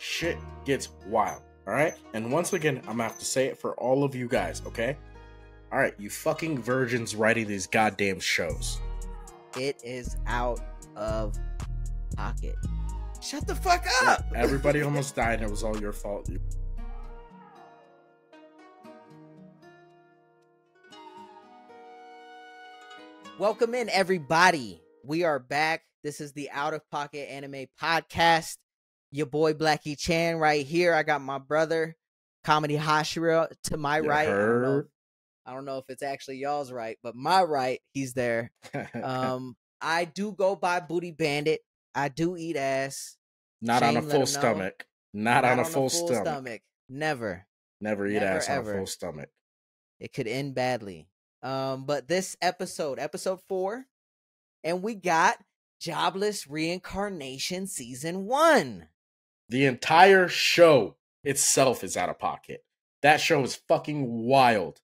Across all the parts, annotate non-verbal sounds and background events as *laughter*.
shit gets wild. All right. And once again, I'm gonna have to say it for all of you guys. Okay. All right, you fucking virgins writing these goddamn shows. It is out of pocket. Shut the fuck up. Everybody almost died, and it was all your fault. Welcome in, everybody. We are back. This is the Out of Pocket Anime Podcast. Your boy Blackie Chan right here. I got my brother, Comedy Hashira, to my You right. I don't, know. I don't know if it's actually y'all's right, but my right, he's there. *laughs* Um, I do go by Booty Bandit. I do eat ass. Not on a full stomach. Not, on a full, stomach. stomach. Never. Never eat Never, ass on a full stomach. It could end badly. Um, but this episode, episode four, and we got Jobless Reincarnation season one. The entire show itself is out of pocket. That show is fucking wild.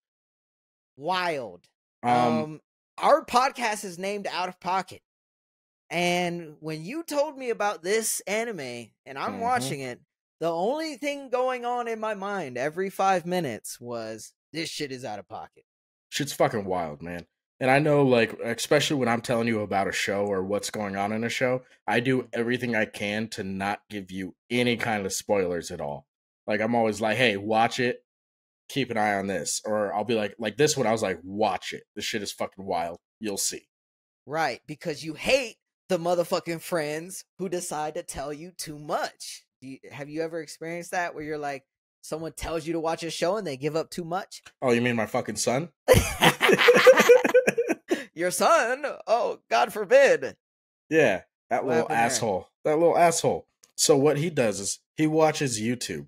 Wild. Um, Um, our podcast is named Out of Pocket. And when you told me about this anime and I'm Mhm. watching it, the only thing going on in my mind every five minutes was this shit is out of pocket. shit's fucking wild, man. And I know, like, especially when I'm telling you about a show or what's going on in a show, I do everything I can to not give you any kind of spoilers at all. Like, I'm always like, hey, watch it, keep an eye on this. Or I'll be like, like this one, I was like, watch it. This shit is fucking wild. You'll see. Right, because you hate the motherfucking friends who decide to tell you too much. Do you, have you ever experienced that where you're like, someone tells you to watch a show and they give up too much? Oh, you mean my fucking son? *laughs* *laughs* Your son? Oh, God forbid. Yeah, that What little happened there? asshole. That little asshole. So what he does is he watches YouTube.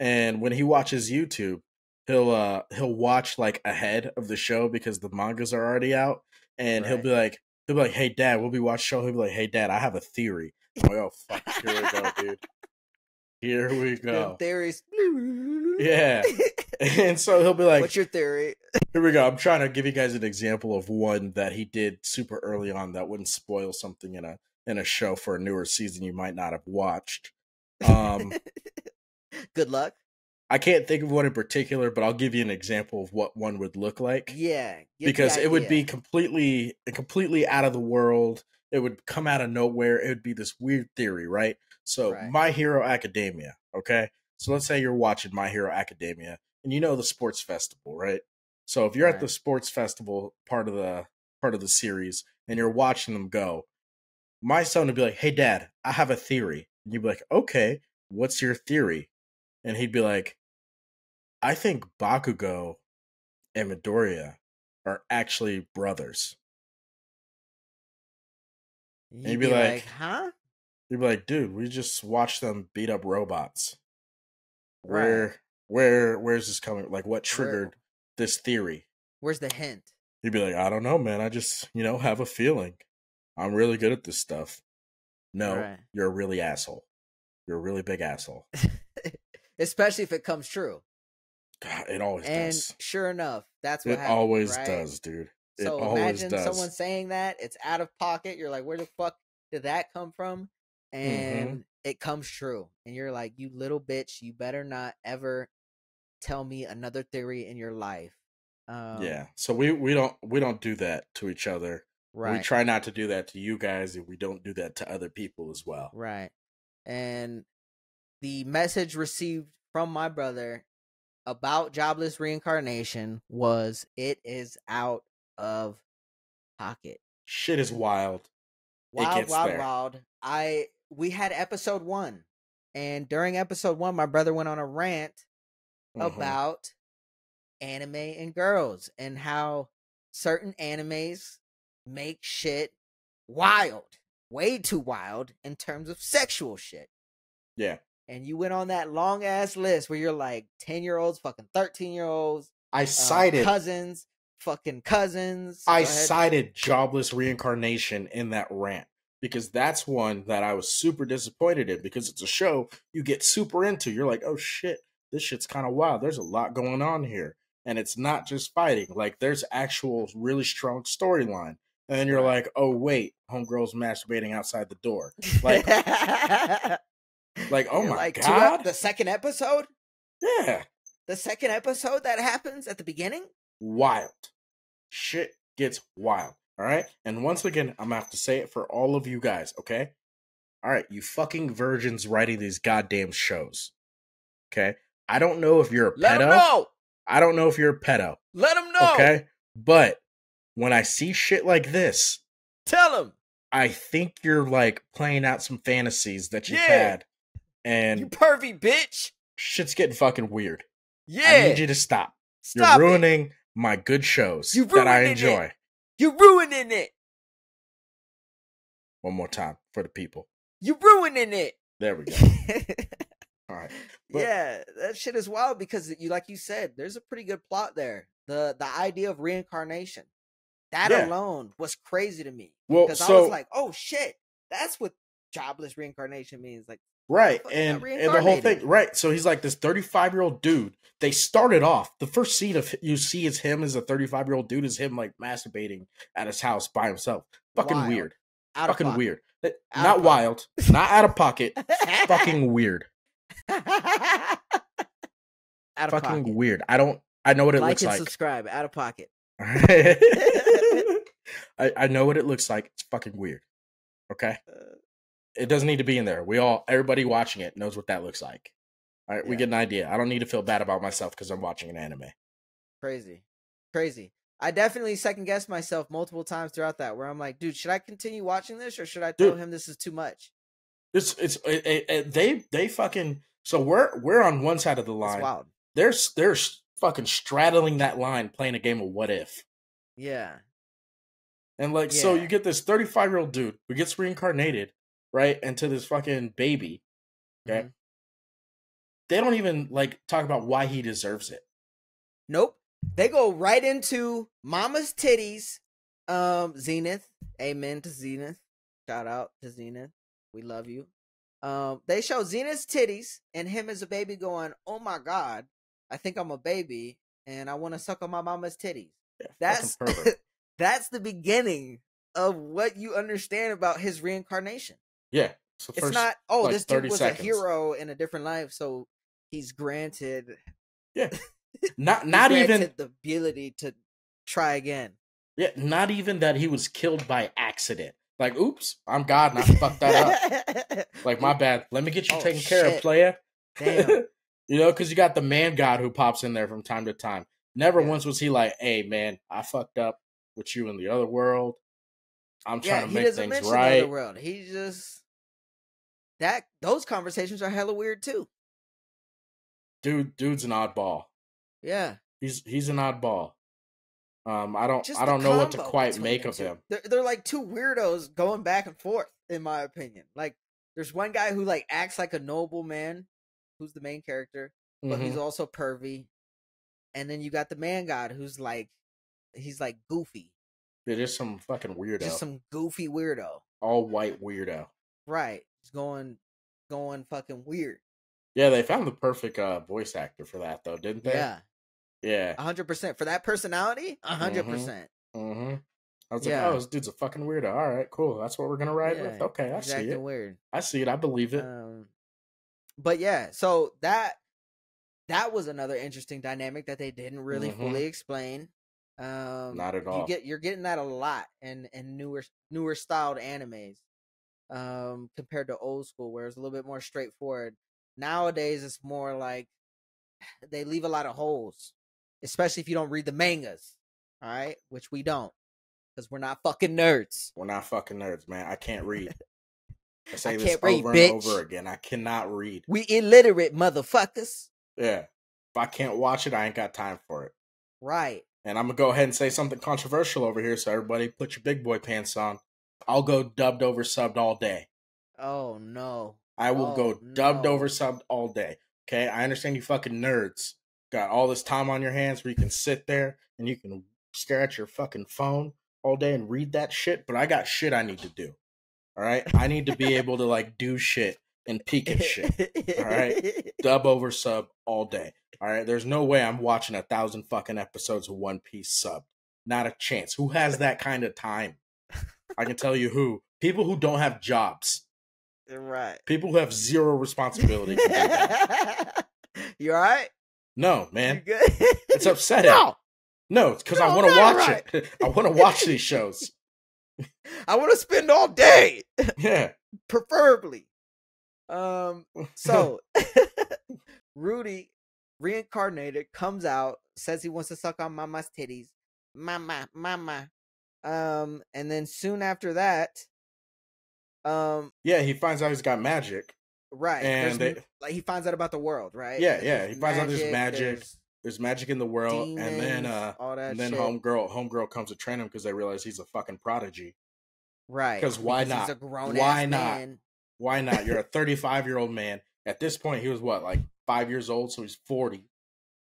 And when he watches YouTube, he'll uh he'll watch like ahead of the show because the mangas are already out and he'll be like he'll be like, "Hey dad, we'll be watching show." He'll be like, "Hey dad, I have a theory." I'm like, "Oh fuck, here we go, dude. *laughs* Here we go." theories. Yeah. *laughs* *laughs* *laughs* And so he'll be like, What's your theory? *laughs* here we go. I'm trying to give you guys an example of one that he did super early on that wouldn't spoil something in a in a show for a newer season you might not have watched. Um, *laughs* Good luck. I can't think of one in particular, but I'll give you an example of what one would look like Yeah. because it would be completely completely out of the world. It would come out of nowhere. It would be this weird theory, right? So, Right. My Hero Academia, okay? So let's say you're watching My Hero Academia and you know the sports festival, right? So if you're at the sports festival part of the part of the series and you're watching them go, my son would be like, "Hey dad, I have a theory." And you'd be like, "Okay, what's your theory?" And he'd be like, "I think Bakugo and Midoriya are actually brothers." You'd you'd be like, huh? You'd be like, "Dude, we just watched them beat up robots. Right. Where where where's this coming? Like what triggered this theory?" Where's the hint? He'd be like, I don't know, man. I just, you know, have a feeling. I'm really good at this stuff. No, Right. you're a really asshole. You're a really big asshole. *laughs* Especially if it comes true. God, it always does. And does. sure enough, that's what It happens. always right? does, dude. It So imagine does. someone saying that it's out of pocket. You're like, where the fuck did that come from? Mm-hmm. And it comes true, and you're like, you little bitch, you better not ever tell me another theory in your life. Um, yeah. So we we don't we don't do that to each other. right. We try not to do that to you guys, and we don't do that to other people as well. Right. And the message received from my brother about jobless reincarnation was it is out of pocket. Shit is wild. Wild, wild, there. wild. I we had episode one, and during episode one, my brother went on a rant Mhm. about anime and girls and how certain animes make shit wild, way too wild in terms of sexual shit. Yeah. And you went on that long ass list where you're like 10 year olds, fucking 13 year olds, I uh, cited cousins, fucking cousins. I cited jobless reincarnation in that rant because that's one that I was super disappointed in because it's a show you get super into. You're like, oh shit, this shit's kind of wild. There's a lot going on here. And it's not just fighting, like, there's actual really strong storyline. And then you're like, oh wait, homegirl's masturbating outside the door. Like, *laughs* Like, oh my like, god. the second episode, yeah. the second episode that happens at the beginning. Wild. Shit gets wild. All right. And once again, I'm gonna have to say it for all of you guys, okay? All right, you fucking virgins writing these goddamn shows. Okay? I don't know if you're a Let pedo. know. I don't know if you're a pedo. Let them know. Okay? But when I see shit like this, Tell them. I think you're like playing out some fantasies that you've Yeah. had. And You pervy bitch. shit's getting fucking weird. Yeah. I need you to stop. Stop you're it. ruining my good shows You that I ruining it. enjoy. You ruining it. One more time for the people. You're ruining it. There we go. *laughs* All right. But- yeah, that shit is wild because you, like you said, there's a pretty good plot there. The the idea of reincarnation, that Yeah. alone was crazy to me Well, because I was like, oh shit, that's what jobless reincarnation means. Like, right, and and the whole thing, right? So he's like this 35 year old dude. They started off the first scene of you see is him as a 35 year old dude is him like masturbating at his house by himself. Fucking Wild. weird. out Fucking weird. Uh, Out Not wild. Not out of pocket. *laughs* fucking weird. *laughs* out of Fucking pocket. weird. I don't. I know what it like looks and like. subscribe. Out of pocket. *laughs* I, *laughs* I know what it looks like. It's fucking weird. Okay. Uh, It doesn't need to be in there. We all, everybody watching it knows what that looks like. All right, we get an idea. I don't need to feel bad about myself because I'm watching an anime. crazy, crazy. I definitely second guessed myself multiple times throughout that, where I'm like, dude, should I continue watching this or should I tell Dude. him this is too much? It's it's it, it, it- they they fucking so we're we're on one side of the It's line. wild. They're they're fucking straddling that line, playing a game of what if. Yeah. And like, so you get this 35 year old dude who gets reincarnated, right, into this fucking baby. Okay. Mhm. They don't even like talk about why he deserves it. Nope. They go right into Mama's titties. Um, Zenith. Amen to Zenith. Shout out to Zenith. We love you. Um, they show Zenith's titties and him as a baby going, Oh my god, I think I'm a baby and I want to suck on my mama's titties. Yeah, That's *laughs* that's the beginning of what you understand about his reincarnation. yeah. So It's not oh, like, this dude was seconds. a hero in a different life, so he's granted Yeah, *laughs* not not even the ability to try again. yeah, not even that he was killed by accident. Like, oops, I'm God and I fucked that up. *laughs* Like, my bad. Let me get you Oh, taken care of, player. Damn. *laughs* you know, because you got the man God who pops in there from time to time. Never Yeah. once was he like, "Hey, man, I fucked up with you in the other world. I'm yeah, trying to make things mention the other world. He just that those conversations are hella weird too. Dude, dude's an oddball. Yeah, He's he's an oddball. Um, I don't just I don't know what to quite make of him. They're, they're like two weirdos going back and forth, in my opinion. Like, there's one guy who like acts like a noble man, who's the main character, but Mhm. he's also pervy. And then you got the man god who's like, he's like goofy, It is some fucking weirdo, just some goofy weirdo. all white weirdo. Right, he's going, going fucking weird. Yeah, they found the perfect uh, voice actor for that though, didn't they? Yeah, yeah. a hundred percent for that personality. A hundred Mhm. percent. Mm-hmm. I was Yeah. like, oh, this dude's a fucking weirdo. All right, cool. That's what we're gonna ride with. Okay, I he's see it. weird. I see it. I believe it. Um, but yeah, so that that was another interesting dynamic that they didn't really Mhm. fully explain. Um, Not at all. You get you're getting that a lot in in newer newer styled animes, um, compared to old school where it's a little bit more straightforward. Nowadays, it's more like *sighs* they leave a lot of holes, especially if you don't read the mangas. All right, which we don't, because we're not fucking nerds. We're not fucking nerds, man. I can't read. *laughs* I say I this can't read, over and bitch. over again. I cannot read. We illiterate motherfuckers. Yeah. If I can't watch it, I ain't got time for it. Right. And I'm gonna go ahead and say something controversial over here, so everybody put your big boy pants on. I'll go dubbed over subbed all day. Oh no. I will Oh, go dubbed no. over subbed all day. Okay, I understand you fucking nerds got all this time on your hands where you can sit there and you can stare at your fucking phone all day and read that shit, but I got shit I need to do. All right, I need to be able to like do shit and peek at shit. All right. Dub over sub all day. All right, there's no way I'm watching a thousand fucking episodes of One Piece sub. Not a chance. Who has that kind of time? I can tell you who. People who don't have jobs. Right. People who have zero responsibility. Can do that. *laughs* you all right? No, man. *laughs* It's upsetting. No, No, it's because I want to watch right. it. *laughs* I want to watch these *laughs* shows. I want to spend all day, Yeah. preferably. Um. So, Rudy, reincarnated, comes out, says he wants to suck on Mama's titties. Mama, Mama. Um, and then soon after that, um, Yeah, he finds out he's got magic. Right, And they- like he finds out about the world, right? Yeah, yeah, he finds out there's magic, there's There's magic in the world, and then uh all that and then shit. homegirl homegirl comes to train him because they realize he's a fucking prodigy. Right. Because why He's not? a grown Why ass not? man. Why not? You're a *laughs* 35 year old man. At this point, he was what, like five years old, so he's 40.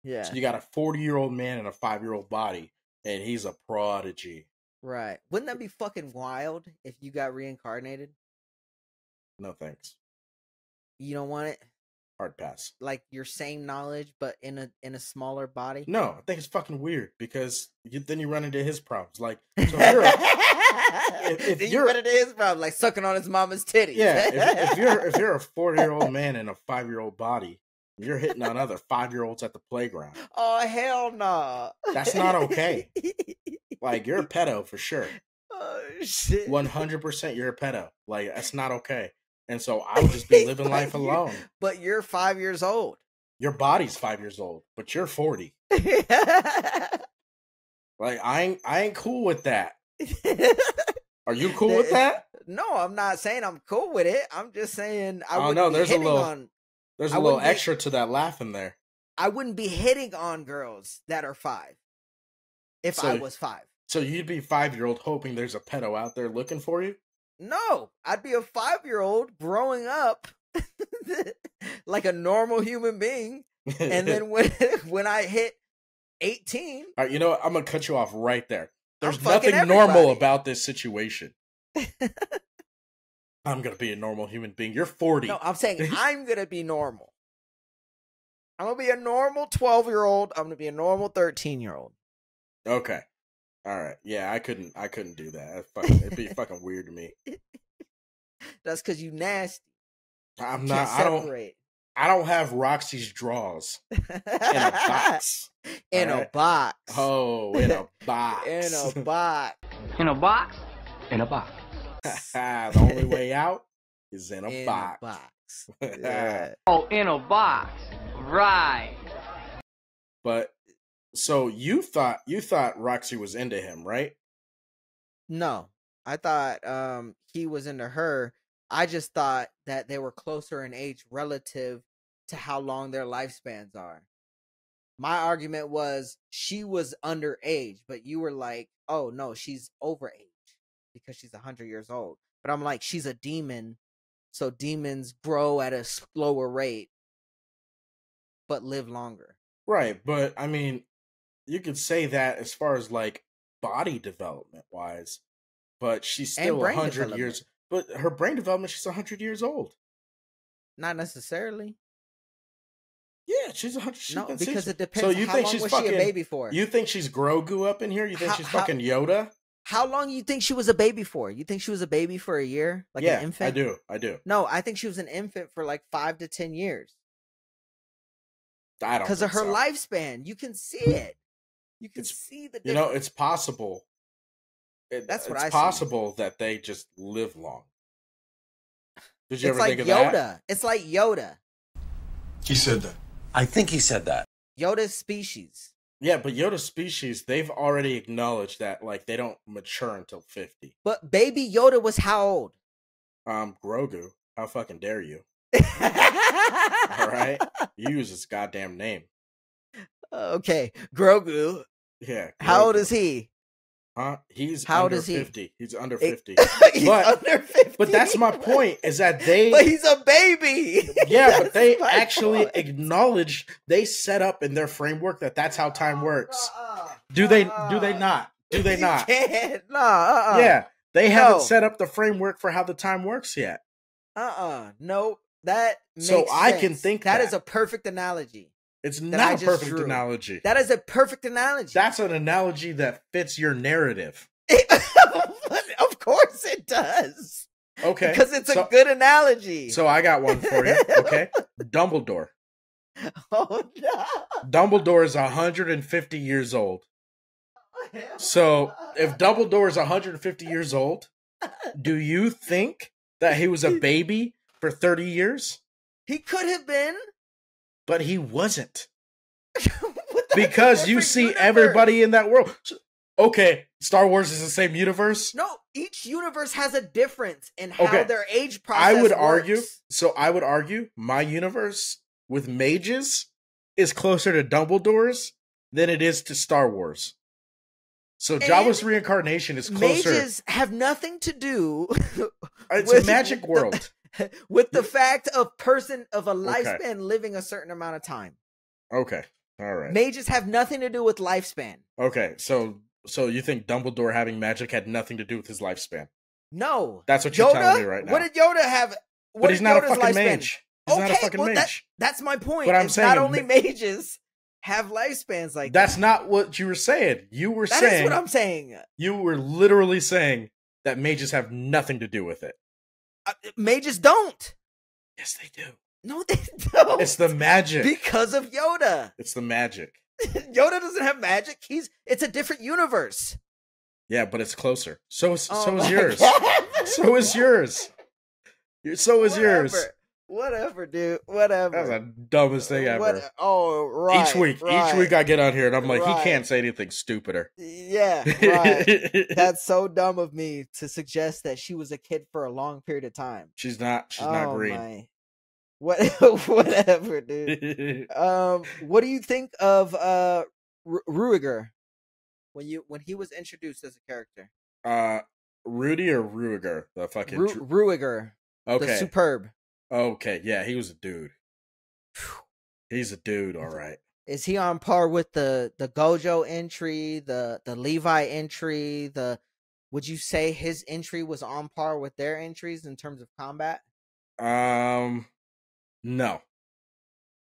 Yeah, So you got a 40 year old man in a five year old body, and he's a prodigy. right. Wouldn't that be fucking wild if you got reincarnated? No thanks. You don't want it Hard pass. like your same knowledge, but in a in a smaller body. No, I think it's fucking weird because you, then you run into his problems. Like, so if you're a, *laughs* if if you're- you better to his problem, like sucking on his mama's titties. yeah, if, if you're if you're a four year old *laughs* man in a five year old body, you're hitting on other five year olds at the playground. *laughs* oh hell no, That's not okay. Like, you're a pedo for sure. oh shit, 100% you're a pedo. Like, that's not okay. And so I would just be *laughs* living life alone. But you're five years old. Your body's five years old, but you're 40. *laughs* Like, I ain't I ain't cool with that. *laughs* Are you cool with that? no, I'm not saying I'm cool with it. I'm just saying I Oh, no, be there's a little- on. There's I a little wouldn't be- extra to that laugh in there. I wouldn't be hitting on girls that are five. If I was five. So you'd be five year old hoping there's a pedo out there looking for you? No, I'd be a five year old growing up *laughs* like a normal human being. And *laughs* then when *laughs* when I hit 18, All right, you know what? I'm gonna cut you off right there. There's nothing normal about this situation. I'm gonna be a normal human being. You're 40. no, I'm saying I'm gonna be normal. I'm gonna be a normal 12 year old. I'm gonna be a normal 13 year old. Okay. All right. Yeah, I couldn't. I couldn't do that. Fucking, it'd be *laughs* fucking weird to me. That's because you nasty. I'm You not. I don't. I don't have Roxy's draws in a *laughs* box. In a box. Oh, in a *laughs* box. In a box. In a box? In a box. the only way out is in a In box. a box. Yeah. Oh, in a box. Right. But so you thought you thought Roxy was into him, right? No, I thought um he was into her. I just thought that they were closer in age relative to how long their lifespans are. My argument was she was underage, but you were like, "Oh no, she's over age because she's a hundred years old." But I'm like, she's a demon, so demons grow at a slower rate, but live longer. Right, but I mean, you could say that as far as like body development wise, but she's still a hundred years. But her brain development, she's a hundred years old. Not necessarily. Yeah, she's a hundred. No, because 60. it depends. So you how think she's was fucking? she a baby for? You think she's Grogu up in here? You think How- she's how- fucking Yoda? How long you think she was a baby for? You think she was a baby for a year, like yeah, an infant? I do. I do. No, I think she was an infant for like five to ten years I don't because of her so. lifespan. You can see it. You can It's- see the. You know, it's possible. It, That's what it's I see. possible that they just live long. Did you it's ever like think of Yoda. that? It's like Yoda. He said that. I think he said that. Yoda's species. Yeah, but Yoda species, they've already acknowledged that like they don't mature until fifty. But baby Yoda was how old? Um, Grogu, how fucking dare you? *laughs* All right. You use his goddamn name. Okay, Grogu. Yeah. How old is he? Huh? He's How under is he? fifty. He's under Eh, fifty. *laughs* he's But- under fifty. but that's my point. Is that *laughs* they? But he's a baby. *laughs* yeah, but they actually point. acknowledge they set up in their framework that that's how time works. Uh-uh. Do they? Do Uh-uh. they not? Do they not? Nah, uh-uh. Yeah, they haven't set up the framework for how the time works yet. Uh-uh. Nope. That makes So I can think that is a perfect analogy. It's not a perfect drew. analogy. That is a perfect analogy. That's an analogy that fits your narrative. *laughs* of course it does. Okay. because it's a good analogy. So I got one for you. *laughs* Okay. Dumbledore. *laughs* oh no. Dumbledore is 150 years old. So if Dumbledore is 150 years old, do you think that he was a baby for 30 years? he could have been But he wasn't. But that's a Because you see universe. everybody in that world. Okay, Star Wars is the same universe. No, each universe has a difference in how Okay. their age process. I would argue. So I would argue my universe with mages is closer to Dumbledore's than it is to Star Wars. So And Jobless reincarnation is closer. mages have nothing to do it's with a magic world. *laughs* *laughs* with the fact of person of a lifespan living a certain amount of time. Okay. All right. Mages have nothing to do with lifespan. Okay. So so you think Dumbledore having magic had nothing to do with his lifespan? No, That's what you're Yoda. telling me right now. What did Yoda have? What but he's is not a fucking lifespan? mage. He's not a Okay, fucking well, that- That's my point. But I'm it's saying not only ma- mages have lifespans like That's not what you were saying. You were that. That is saying what I'm saying. you were literally saying that mages have nothing to do with it. Uh, mages don't. Yes, they do. No, they don't. It's the magic. because of Yoda. It's the magic. *laughs* Yoda doesn't have magic. He's it's a different universe. Yeah, but it's closer. So is Oh so is yours. God. So is yours. So is yours. Whatever. Dude. Whatever. That's the dumbest thing ever. What- oh, right. each week, right. each week I get on here and I'm like, Right. he can't say anything stupider. Yeah, right. That's so dumb of me to suggest that she was a kid for a long period of time. she's not. She's oh not green. my. What? *laughs* whatever, dude. *laughs* Um, what do you think of uh Ru- Ruiger when you when he was introduced as a character? uh, Rudy or Ruiger, the fucking. Ru- Ruiger, the Superd. Okay. Yeah, he was a dude. He's a dude. All right. Is he on par with the the Gojo entry, the the Levi entry, the would you say his entry was on par with their entries in terms of combat? Um, no.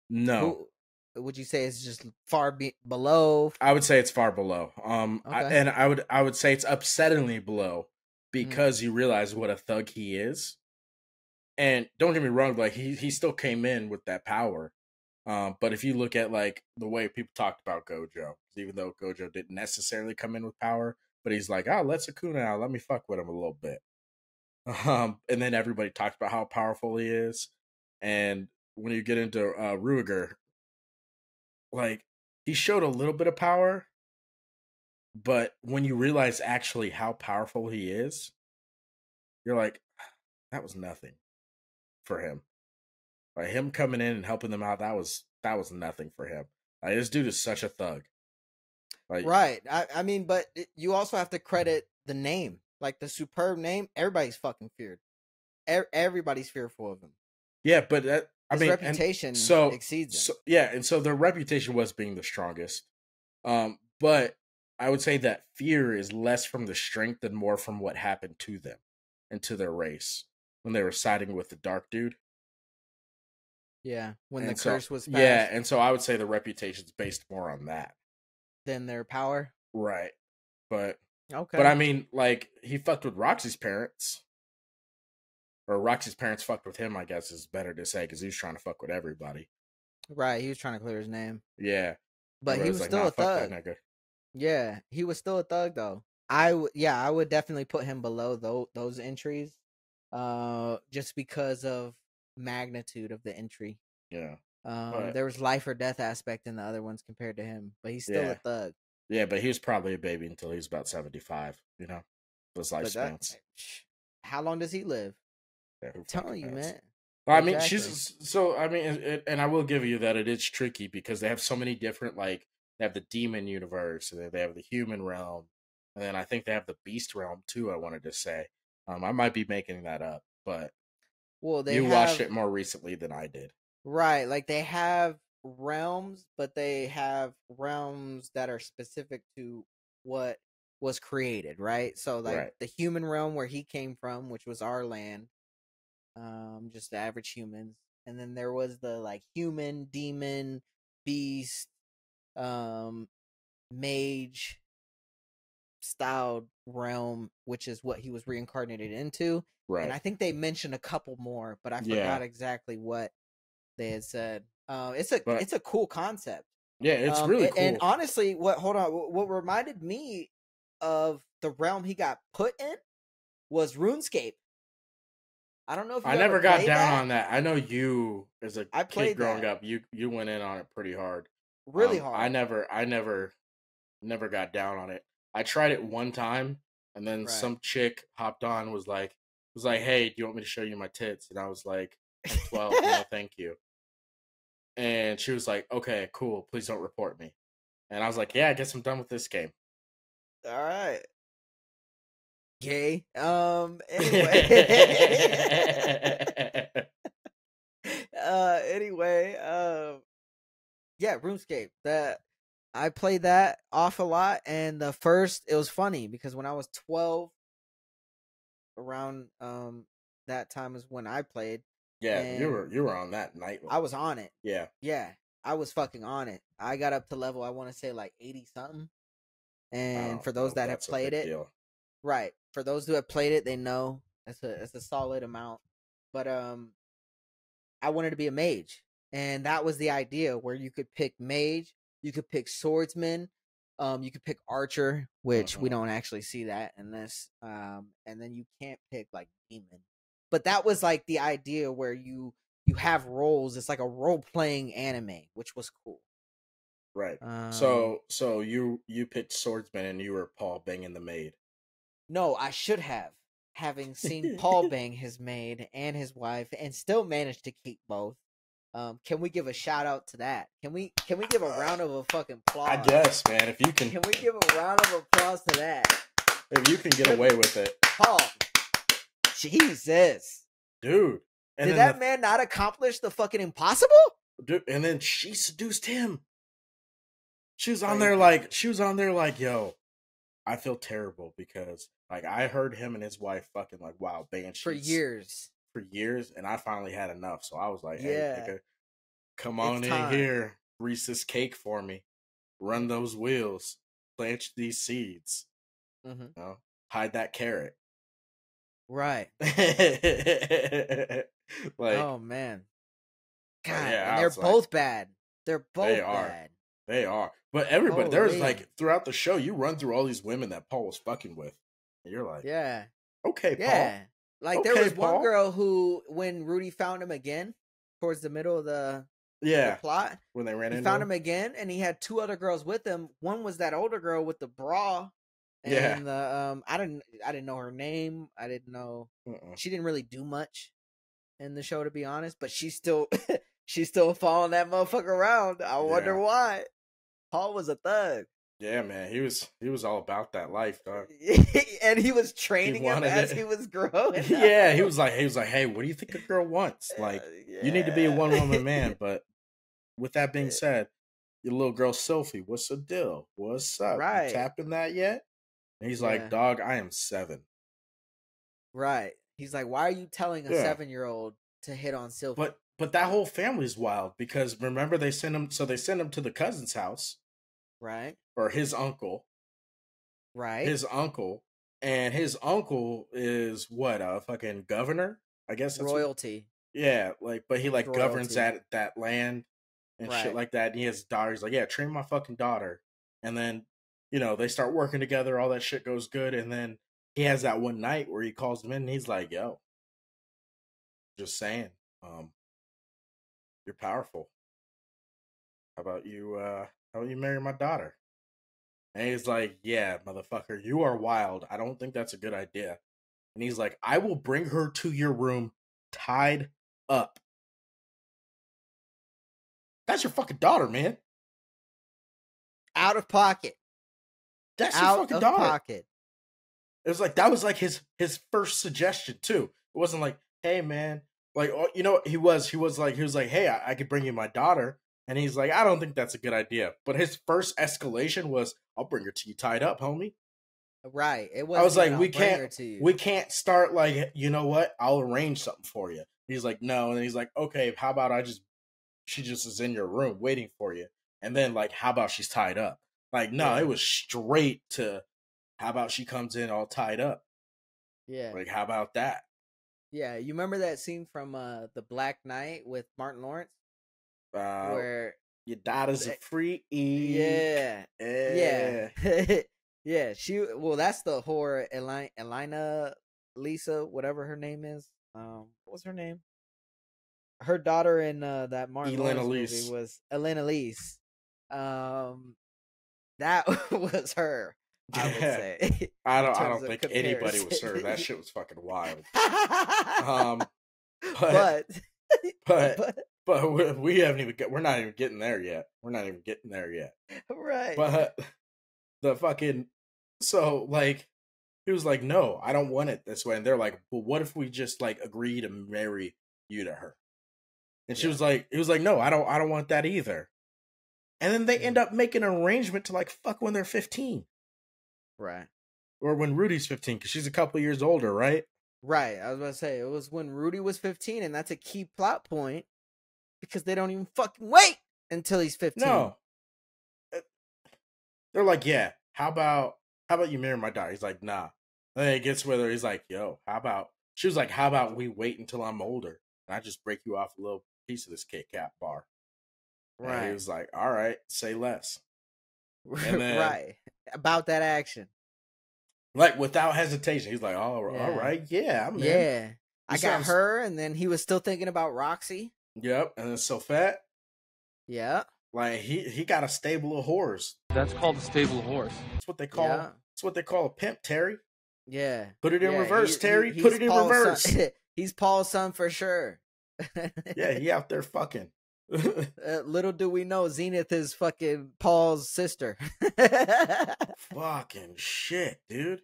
No. Who, would you say it's just far be- below? I would say it's far below. Um, I- and I would I would say it's upsettingly below Mm. because you realize what a thug he is. And don't get me wrong, like he he still came in with that power. Um, but if you look at like the way people talked about Gojo, even though Gojo didn't necessarily come in with power, but he's like, oh, let's Sukuna out, let me fuck with him a little bit. *laughs* Um, and then everybody talked about how powerful he is. And when you get into uh Ruiger, like he showed a little bit of power, but when you realize actually how powerful he is, you're like, that was nothing for him. Like him coming in and helping them out, that was that was nothing for him. Like this dude is such a thug. Like Right. I, I mean, but it- you also have to credit the name, like the Superd name. Everybody's fucking feared. E- everybody's fearful of him. yeah, but that I His mean, reputation so exceeds him. so yeah, and so their reputation was being the strongest. Um, but I would say that fear is less from the strength and more from what happened to them and to their race when they were siding with the dark dude. yeah, when And the so- curse was passed, Yeah, and so I would say the reputation's based more on that. than their power. Right. But Okay. but I mean, like he fucked with Roxy's parents. Or Roxy's parents fucked with him, I guess is better to say, because he was trying to fuck with everybody. right, he was trying to clear his name, Yeah. but he Everybody was like, still "Nah, a thug. that nigga." Yeah, he was still a thug though. I w- yeah, I would definitely put him below those those entries, uh, just because of magnitude of the entry. Yeah. Um, there was life or death aspect in the other ones compared to him, but he's still Yeah. a thug. Yeah, but he was probably a baby until he was about seventy five, you know? But that, how long does he live? Yeah, I'm telling you, knows? man. Well, I mean, Exactly. she's so. I mean, it- and I will give you that it is tricky because they have so many different. Like they have the demon universe, and they have the human realm, and then I think they have the beast realm too. I wanted to say, um, I might be making that up, but Well, they you have, watched it more recently than I did. right. Like they have realms, but they have realms that are specific to what was created, right? So like Right. the human realm where he came from, which was our land, um, just the average humans, and then there was the like human, demon, beast, um, mage, styled realm, which is what he was reincarnated into. Right. And I think they mentioned a couple more, but I Yeah. forgot exactly what they had said. Uh, it's a But- it's a cool concept. yeah, it's Um, really a- cool. And honestly, what hold on, what reminded me of the realm he got put in was RuneScape. I don't know if you I ever never got down that. on that. I know you as a I kid played growing that. up, you you went in on it pretty hard. really Um, hard. I never I never never got down on it. I tried it one time and then Right. some chick hopped on was like was like, "Hey, do you want me to show you my tits?" And I was like, "I'm 12, no, *laughs* thank you." And she was like, "Okay, cool. Please don't report me." And I was like, "Yeah, I guess I'm done with this game." All right. Gay. Um. *laughs* Anyway. *laughs* uh. Anyway. Um. Yeah. RuneScape. That I played that off a lot, and the first it was funny because when I was twelve, around um that time is when I played. yeah, you were you were on that night. I was on it. yeah. Yeah, I was fucking on it. I got up to level I want to say like eighty something. And don't for those that have that's played it, deal. Right. For those who have played it, they know it's a it's a solid amount. But um I wanted to be a mage. And that was the idea where you could pick mage, you could pick swordsman, um, you could pick archer, which we Mhm. don't actually see that in this. Um, and then you can't pick like demon. But that was like the idea where you you have roles. It's like a role playing anime, which was cool. Right. Um, So so you you picked swordsman and you were Paul banging the maid. No, I should have. Having seen Paul *laughs* bang his maid and his wife and still managed to keep both. Um, can we give a shout out to that? Can we can we give a round of a fucking applause? I guess, man, if you can Can we give a round of applause to that? if you can get away with it, Paul. Jesus. dude. And Did that the- man not accomplish the fucking impossible? dude, and then she seduced him. She was on there like she was on there like, yo, I feel terrible because like I heard him and his wife fucking like wow banging For years. For years, and I finally had enough. So I was like, hey, Yeah. come It's on in time. here, grease this cake for me, run those wheels, plant these seeds, hmm you know, hide that carrot. Right. *laughs* like oh man. God, yeah, and they're like- both bad. They're both They are. bad. they are, but everybody there was Holy. like throughout the show, you run through all these women that Paul was fucking with, and you're like, Yeah. okay, Paul, Like there Okay, was one girl who, when Rudy found him again, towards the middle of the, the yeah, plot, when they ran he found him again, and he had two other girls with him. One was that older girl with the bra, and Yeah. the um, I didn't, I didn't know her name. I didn't know she didn't really do much in the show, to be honest. But she's still, *laughs* she's still following that motherfucker around. I wonder Yeah. why. Paul was a thug, Yeah, man, he was he was all about that life, dog. *laughs* and he was training him wanted as it. he was *laughs* growing. yeah, he was like, he was like, hey, what do you think a girl wants? Like, Uh, you need to be a one woman *laughs* man. But with that being said, your little girl Sophie, what's the deal? What's up? You Right. tapping that yet? And he's Yeah. like, dog, I am seven. Right. He's like, why are you telling a Yeah. seven year old to hit on Sylphy? But but that whole family's wild because remember they send him so they send him to the cousin's house right, or his uncle, right, his uncle, and his uncle is what a fucking governor, I guess. That's what- royalty. yeah, like but he like governs that that land and shit like that. And he has a daughter. He's like, yeah, train my fucking daughter. And then you know they start working together. All that shit goes good. And then he has that one night where he calls him in and he's like, yo, just saying, um, you're powerful. How about you? uh How about you marry my daughter? And he's like, yeah, motherfucker, you are wild. I don't think that's a good idea. And he's like, I will bring her to your room tied up. That's your fucking daughter, man. Out of pocket. That's your fucking of daughter. pocket. It was like that was like his his first suggestion too. It wasn't like, hey man, like oh, you know he was he was like he was like, hey, I, I could bring you my daughter, and he's like, I don't think that's a good idea. But his first escalation was, I'll bring her to you tied up, homie. Right. It was. I was like, we can't, To you. we can't start like, you know what? I'll arrange something for you. He's like, no, and he's like, okay, how about I just, she just is in your room waiting for you, and then like, how about she's tied up? Like, no, Yeah. it was straight to how about she comes in all tied up? Yeah. Like, how about that? Yeah. You remember that scene from uh The Black Knight with Martin Lawrence? Uh, where your daughter's a freak. Yeah. yeah, Yeah. *laughs* yeah. She well, that's the horror Elina, Elina Lisa, whatever her name is. Um, what was her name? Her daughter in uh, that Martin Elena movie was Elena Lise. Um, that *laughs* was her. I would say. *laughs* I don't. I don't think anybody was her. That shit was fucking wild. Um, but, but but but we, we haven't even get. We're not even getting there yet. We're not even getting there yet. *laughs* right. But the fucking so like he was like, no, I don't want it this way. And they're like, well, what if we just like agree to marry you to her? And she Yeah. was like, he was like, no, I don't, I don't want that either. And then they end mm. up making an arrangement to like fuck when they're fifteen right. or when Rudy's fifteen because she's a couple years older, right? Right. I was about to say it was when Rudy was 15, and that's a key plot point because they don't even fucking wait until he's 15. No. Uh, They're like, yeah, how about how about you marry my daughter? He's like, nah. And then he gets with her. He's like, yo, how about she was like, how about we wait until I'm older and I just break you off a little piece of this Kit Kat bar? And he was like, all right, say less. and *laughs* then- right. About that action. Like without hesitation. He's like, all, Yeah. all right, yeah, I'm in. Yeah. I got her, and then he was still thinking about Roxy. Yep. And then so fat, Yeah. like he he got a stable of whores. That's called a stable horse. That's what they call. Yeah. That's what they call a pimp, Terry. Yeah. Put it in Yeah, reverse, he- Terry. he- Put it in Paul's son- reverse. *laughs* he's Paul's son for sure. yeah, *laughs* he out there fucking. *laughs* Uh, little do we know, Zenith is fucking Paul's sister. fucking shit, dude.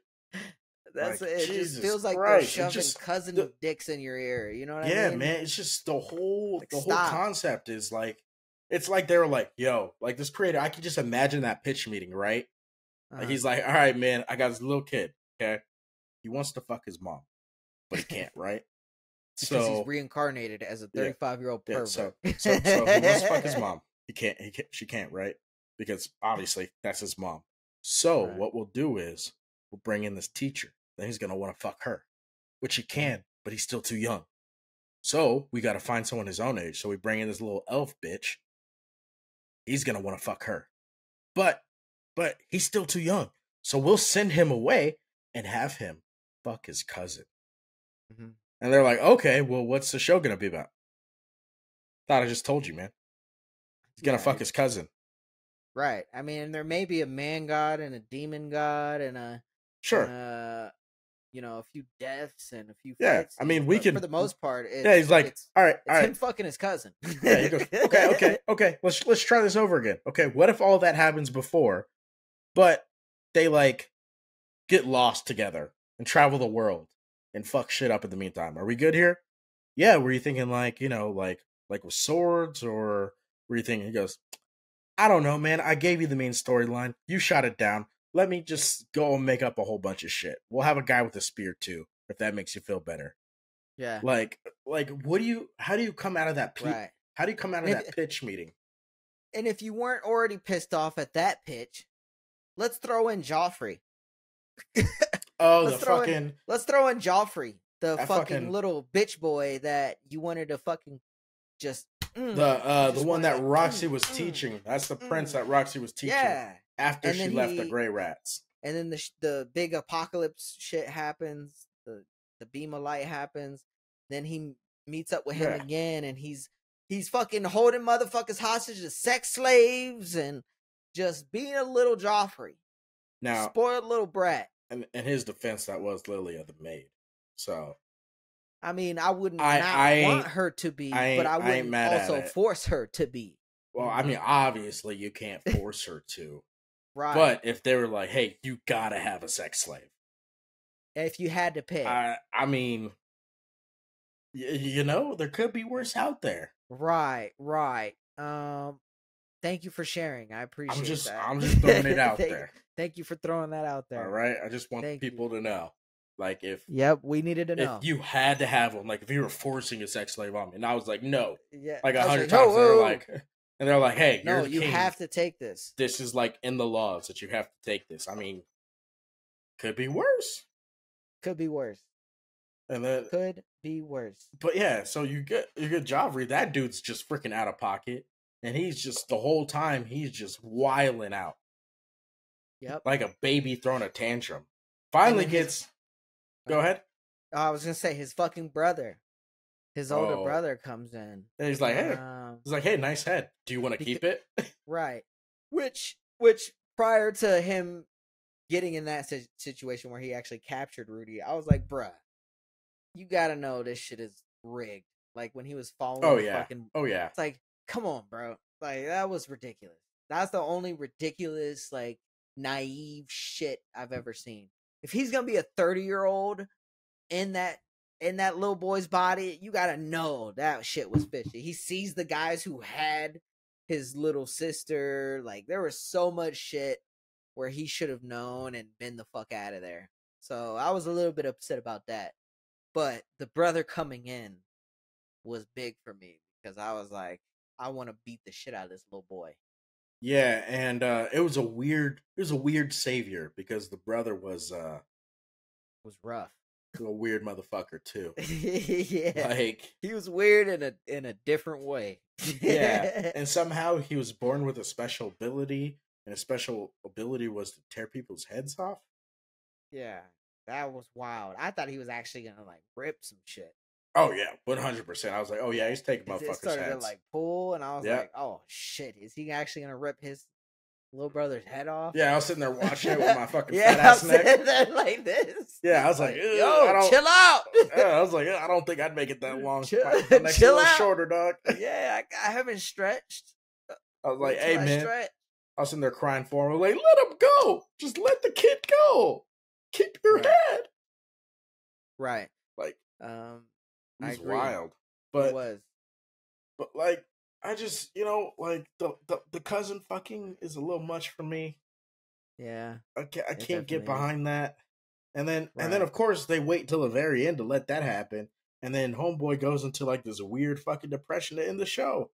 That's Like, it. Just feels like Christ, they're shoving just- cousin the- dicks in your ear. You know what I mean? yeah, man. It's just the whole Like, the whole concept is like it's like they were like, yo, like this creator, I can just imagine that pitch meeting, right? Uh-huh. he's like, All right, man, I got this little kid, okay? He wants to fuck his mom, but he can't, right? *laughs* because so he's reincarnated as a Yeah. 35 year old yeah, pervert. so, so so he wants to fuck his *laughs* mom. He can't he can't she can't, right? Because obviously that's his mom. So Right. what we'll do is we'll bring in this teacher. Then he's gonna want to fuck her. Which he can, but he's still too young. So we gotta find someone his own age. So we bring in this little elf bitch. He's gonna want to fuck her. But but he's still too young. So we'll send him away and have him fuck his cousin. Mm-hmm. And they're like, okay, well, what's the show gonna be about? Thought I just told you, man. He's gonna Yeah, fuck his cousin. Right. I mean, there may be a man god and a demon god and a Sure. and, uh, you know, a few deaths and a few Yeah, fights. I mean, we can- for the most part. It's, yeah, he's like, all right, it's all right. him fucking his cousin. *laughs* Yeah, he goes, okay, okay, *laughs* okay. Let's let's try this over again. Okay, what if all that happens before, but they like get lost together and travel the world and fuck shit up in the meantime? Are we good here? Yeah. Were you thinking like you know like like with swords or were you thinking? He goes, I don't know, man. I gave you the main storyline. You shot it down. Let me just go and make up a whole bunch of shit. We'll have a guy with a spear too, if that makes you feel better. Yeah. Like like what do you? How do you come out of that? Right. how do you come out of And that if- pitch meeting? And if you weren't already pissed off at that pitch, let's throw in Joffrey. *laughs* Oh, Let's the throw in- fucking Let's throw in Joffrey, the fucking, fucking- little bitch boy that you wanted to fucking just. mm, the uh the one that Roxy mm, was mm, teaching. That's the prince mm. that Roxy was teaching Yeah. After And she left the Greyrats. and then the the big apocalypse shit happens. The the beam of light happens. Then he meets up with him Yeah. again, and he's he's fucking holding motherfuckers hostage as sex slaves and just being a little Joffrey, Now, spoiled little brat. in, in his defense, that was Lilia the maid. So I mean, I wouldn't I- not I want her to be, I but I I wouldn't at also force her to be. well, I mean, obviously you can't force her to. Right. But if they were like, "Hey, you gotta have a sex slave," if you had to pick, I I mean, y- you know, there could be worse out there. right, right. Um, thank you for sharing. I appreciate I'm just that. I'm just throwing it *laughs* out Thank- there. Thank you for throwing that out there. All right, I just want Thank you. people to know, like if Yep, we needed to know. if you had to have one, like if you were forcing a sex slave on me, and I was like, no, yeah, like a hundred "No, times, and they're like, *laughs* and they're like, hey, no, you king. have to take this. This is like in the laws that you have to take this. I mean, Could be worse. Could be worse. And then, Could be worse. but yeah, so you get you get Joffrey. That dude's just freaking out of pocket, and he's just the whole time he's just wiling out Yep. like a baby throwing a tantrum. Finally gets. Uh, Go ahead. I was gonna say his fucking brother, his older Oh. brother comes in. And he's like, hey, uh, Um, he's like, hey, nice head. Do you want to keep it? *laughs* right. Which, which prior to him getting in that si- situation where he actually captured Rudy, I was like, bruh, you gotta know this shit is rigged. Like when he was following. Oh yeah. Fucking, Oh yeah. it's like, come on, bro. Like that was ridiculous. That's the only ridiculous, like naive shit I've ever seen. If he's gonna be a thirty year old in that in that little boy's body, you gotta know that shit was fishy. He sees the guys who had his little sister. Like there was so much shit where he should have known and been the fuck out of there. So I was a little bit upset about that. But the brother coming in was big for me because I was like, I want to beat the shit out of this little boy. Yeah, and uh it was a weird it was a weird savior because the brother was uh was rough. A weird motherfucker too. *laughs* yeah. Like he was weird in a in a different way. yeah, *laughs* and somehow he was born with a special ability, and his special ability was to tear people's heads off. yeah. That was wild. I thought he was actually gonna like rip some shit. Oh yeah, one hundred percent. I was like, oh yeah, he's taking It motherfuckers' started heads. to like pull, and I was Yeah. like, "Oh shit, is he actually gonna rip his little brother's head off?" yeah, I was sitting there watching it with my *laughs* fucking yeah, fat ass neck. like this. Yeah, I was like, "Ugh, I "Yo, don't- chill out." *laughs* Yeah, I was like, I don't think I'd make it that long. Chill- *laughs* my, chill out. shorter, dog. yeah, I, I haven't stretched. I was like, hey I man, stretch. I was in there crying for him. I was like, let him go. Just let the kid go. Keep your Right. head. Right. Like Um, he's wild. it But was. but like I just you know like the, the the cousin fucking is a little much for me. Yeah. I can't I can't get behind that. And then and then of course they wait till the very end to let that happen. And then homeboy goes into like this weird fucking depression to end the show.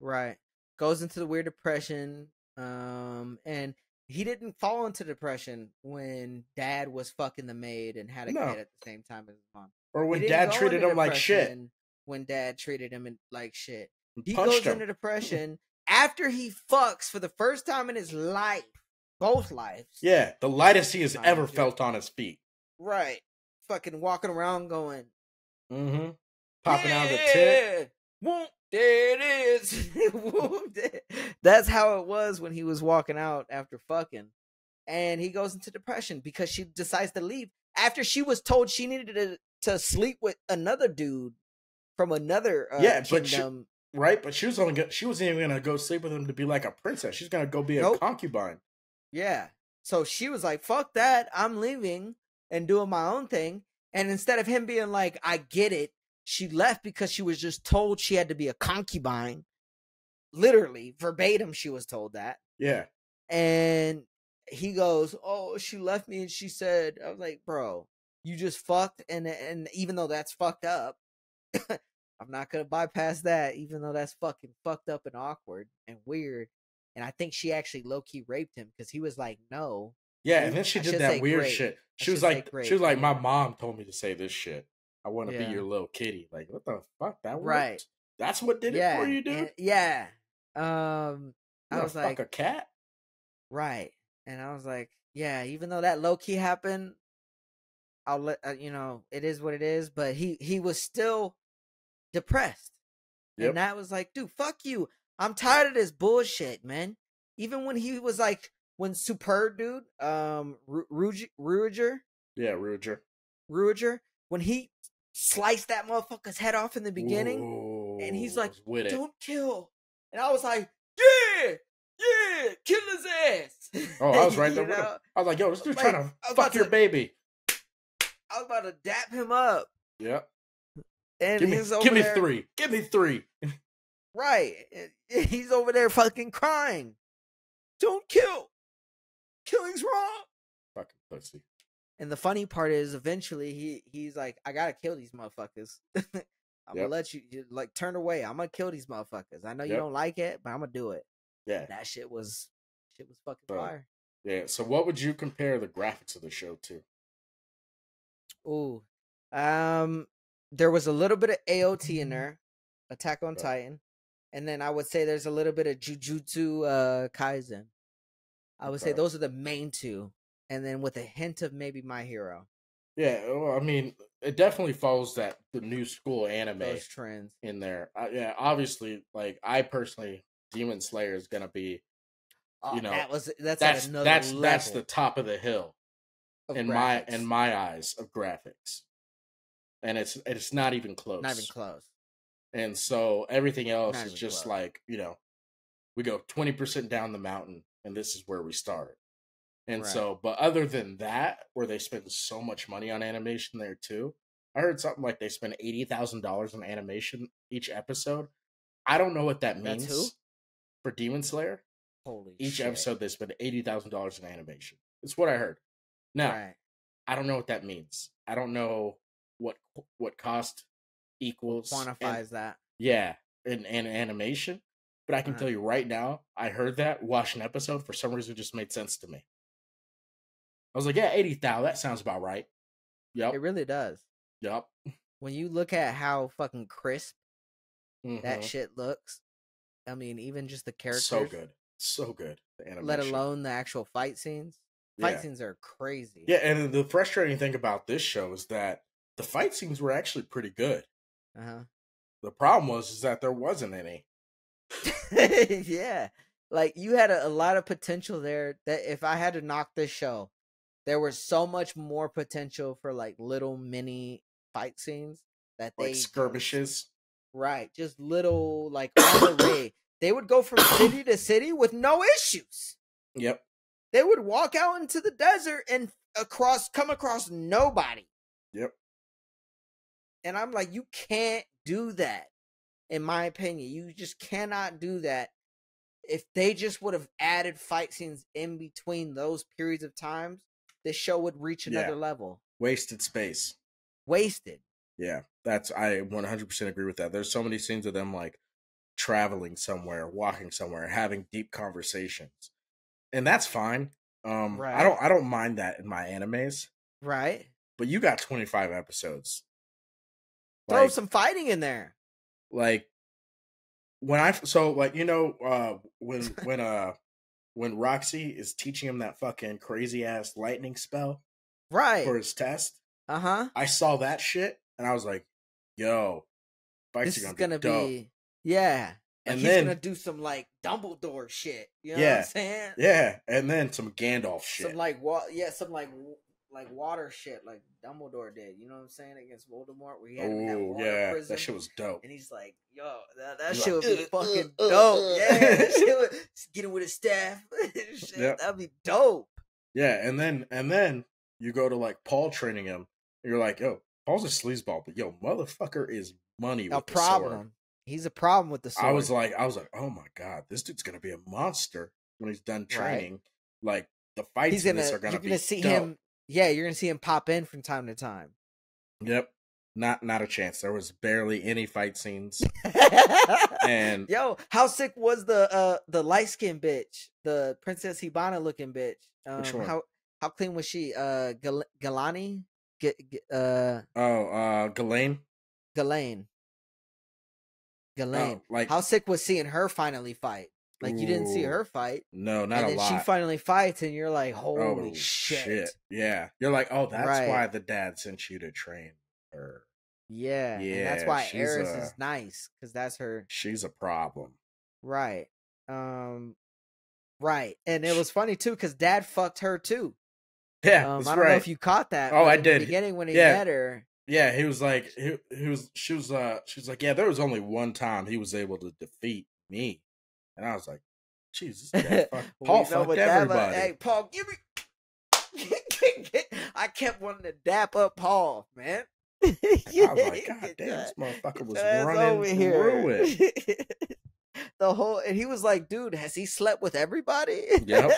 Right. Goes into the weird depression. Um, and he didn't fall into depression when dad was fucking the maid and had a No. kid at the same time as his mom. Or when dad treated him like shit. When dad treated him like shit. He goes him. into depression after he fucks for the first time in his life. Both lives. Yeah, the lightest he has ever felt on his feet. Right. Fucking walking around going, Mm-hmm. Popping out of the. Yeah, Whoop, there it is. *laughs* Whoop, there- That's how it was when he was walking out after fucking. And he goes into depression because she decides to leave after she was told she needed to, to sleep with another dude from another uh, Yeah, but kingdom. Right, but she was only go- she wasn't even gonna go sleep with him to be like a princess. She's gonna go be a concubine. Yeah. So she was like, fuck that. I'm leaving and doing my own thing. And instead of him being like, I get it, she left because she was just told she had to be a concubine. Literally, verbatim, she was told that. Yeah, And he goes, Oh, she left me and she said, I was like, bro, you just fucked. And and even though that's fucked up, *laughs* I'm not gonna bypass that, even though that's fucking fucked up and awkward and weird. And I think she actually low key raped him because he was like, No. yeah, and then she should did that weird great. shit. I She was like, she was like, my mom told me to say this shit. I want to Yeah. be your little kitty. Like, what the fuck? That Right. worked? That's what did yeah. it for you, dude. and- yeah. Um You I was like, a cat. right. And I was like, yeah, even though that low key happened, I'll let uh, you know, it is what it is, but he he was still depressed. Yep. And that was like, dude, fuck you. I'm tired of this bullshit, man. Even when he was like when Superd dude, um Ru- Ruj- Yeah, Ruger. Ruiger, when he sliced that motherfucker's head off in the beginning, and he's like, with it. don't kill. And I was like, yeah, yeah, kill his ass. Oh, I *laughs* was right there with him. I was like, yo, this dude's Like, trying to fuck about your to- baby. I was about to dap him up. Yep. And Give me, he's over give me there, three. Give me three. *laughs* Right. He's over there fucking crying. Don't kill. Killing's wrong. Fucking pussy. And the funny part is eventually he he's like, I gotta kill these motherfuckers. *laughs* I'm gonna let you, you like turn away. I'm gonna kill these motherfuckers. I know you don't like it, but I'm gonna do it. Yeah. That shit was shit was fucking Bro. fire. Yeah. So, what would you compare the graphics of the show to? Ooh. Um there was a little bit of AOT in there, Attack on Right. Titan. And then I would say there's a little bit of Jujutsu uh Kaisen. I would say those are the main two. And then with a hint of maybe My Hero. Yeah. Well, I mean, it definitely follows that the new school anime Those trends. in there. Uh, yeah. Obviously, like I personally, Demon Slayer is gonna be Oh, You know, that was that's, that's another that's that's the top of the hill in my in my eyes of graphics, and it's it's not even close. not even close. And so everything else Not is just close. like, you know, we go 20% down the mountain and this is where we start. And Right. so, but other than that, where they spend so much money on animation there too, I heard something like they spend $80,000 on animation each episode. I don't know what that That's means who? for Demon Slayer. Holy Each shit. episode, they spend $80,000 in animation. It's what I heard. Now, Right. I don't know what that means. I don't know what cost equals and- Quantifies that. yeah, in, in animation. But I can Uh-huh. tell you right now, I heard that, watched an episode, for some reason it just made sense to me. I was like, yeah, 80,000, that sounds about right. Yep. It really does. Yep. When you look at how fucking crisp that mhm. shit looks, I mean, even just the characters, So good. So good. The animation. let alone the actual fight scenes. Fight Yeah. scenes are crazy. Yeah, and the frustrating thing about this show is that the fight scenes were actually pretty good. Uh The problem was is that there wasn't any. *laughs* yeah. Like you had a, a lot of potential there that if I had to knock this show, there was so much more potential for like little mini fight scenes that they Like skirmishes. right, just little like on the way. They would go from city to city with no issues. Yep. They would walk out into the desert and across come across nobody. Yep. And I'm like, you can't do that. In my opinion, you just cannot do that. If they just would have added fight scenes in between those periods of times, the show would reach Yeah. another level. Wasted space. Wasted. Yeah, that's I 100% agree with that. There's so many scenes of them like traveling somewhere, walking somewhere, having deep conversations. And that's fine. Um right. I don't I don't mind that in my animes, Right? but you got 25 episodes. Throw Like, some fighting in there. like when I so like you know uh when *laughs* when uh when Roxy is teaching him that fucking crazy ass lightning spell Right. for his test, Uh huh. I saw that shit and I was like, "Yo, fights This are is gonna, gonna be, be, yeah. Like And he's then- gonna do some like Dumbledore shit. You know what Yeah. I'm saying? Yeah, and then some Gandalf shit. Some like wa- yeah, some like like water shit like Dumbledore did. You know what I'm saying against Voldemort, where he had in that water yeah, prison. that shit was dope. and he's like, "Yo, that, that shit like, would be "Uh, uh, fucking uh, dope." uh." Yeah, that *laughs* shit would, get him with his staff. *laughs* shit, Yep. That'd be dope. Yeah, and then and then you go to like Paul training him. And you're like, yo, Paul's a sleazeball, but yo, motherfucker is money. With A problem. He's a problem with the sword. I was like, I was like, oh my god, this dude's gonna be a monster when he's done training. Like the fights he's gonna. this are gonna you're be gonna see dope. him. Yeah, you're gonna see him pop in from time to time. Yep, not not a chance. There was barely any fight scenes, *laughs* and Yo, how sick was the uh the light skinned bitch, the Princess Hibana looking bitch? Um, Which one? How how clean was she? Uh, Gal- Galani, G- G- uh, oh, uh, Galane. Galane. Ghislaine. Oh, like how sick was seeing her finally fight? Like you didn't see her fight, No, not and a then lot. she finally fights, and you're like, Oh, holy shit. Yeah, you're like, oh, that's Right. why the dad sent you to train her. Yeah, and that's why Eris a- is nice because that's her She's a problem. right. Um, right, and it was funny too because Dad fucked her too. Yeah, Um, I don't right. know if you caught that. Oh, I in the did. beginning when he Yeah. met her. Yeah, he was like, he, he was, she was, uh, she was like, yeah, there was only one time he was able to defeat me, and I was like, Jesus, fuck, *laughs* Paul know fucked what that- everybody. Hey, Paul, give me. *laughs* I kept wanting to dap up Paul, man. *laughs* I I was like, God damn, this motherfucker was running through it. the whole, and he was like, "Dude, has he slept with everybody?" Yep.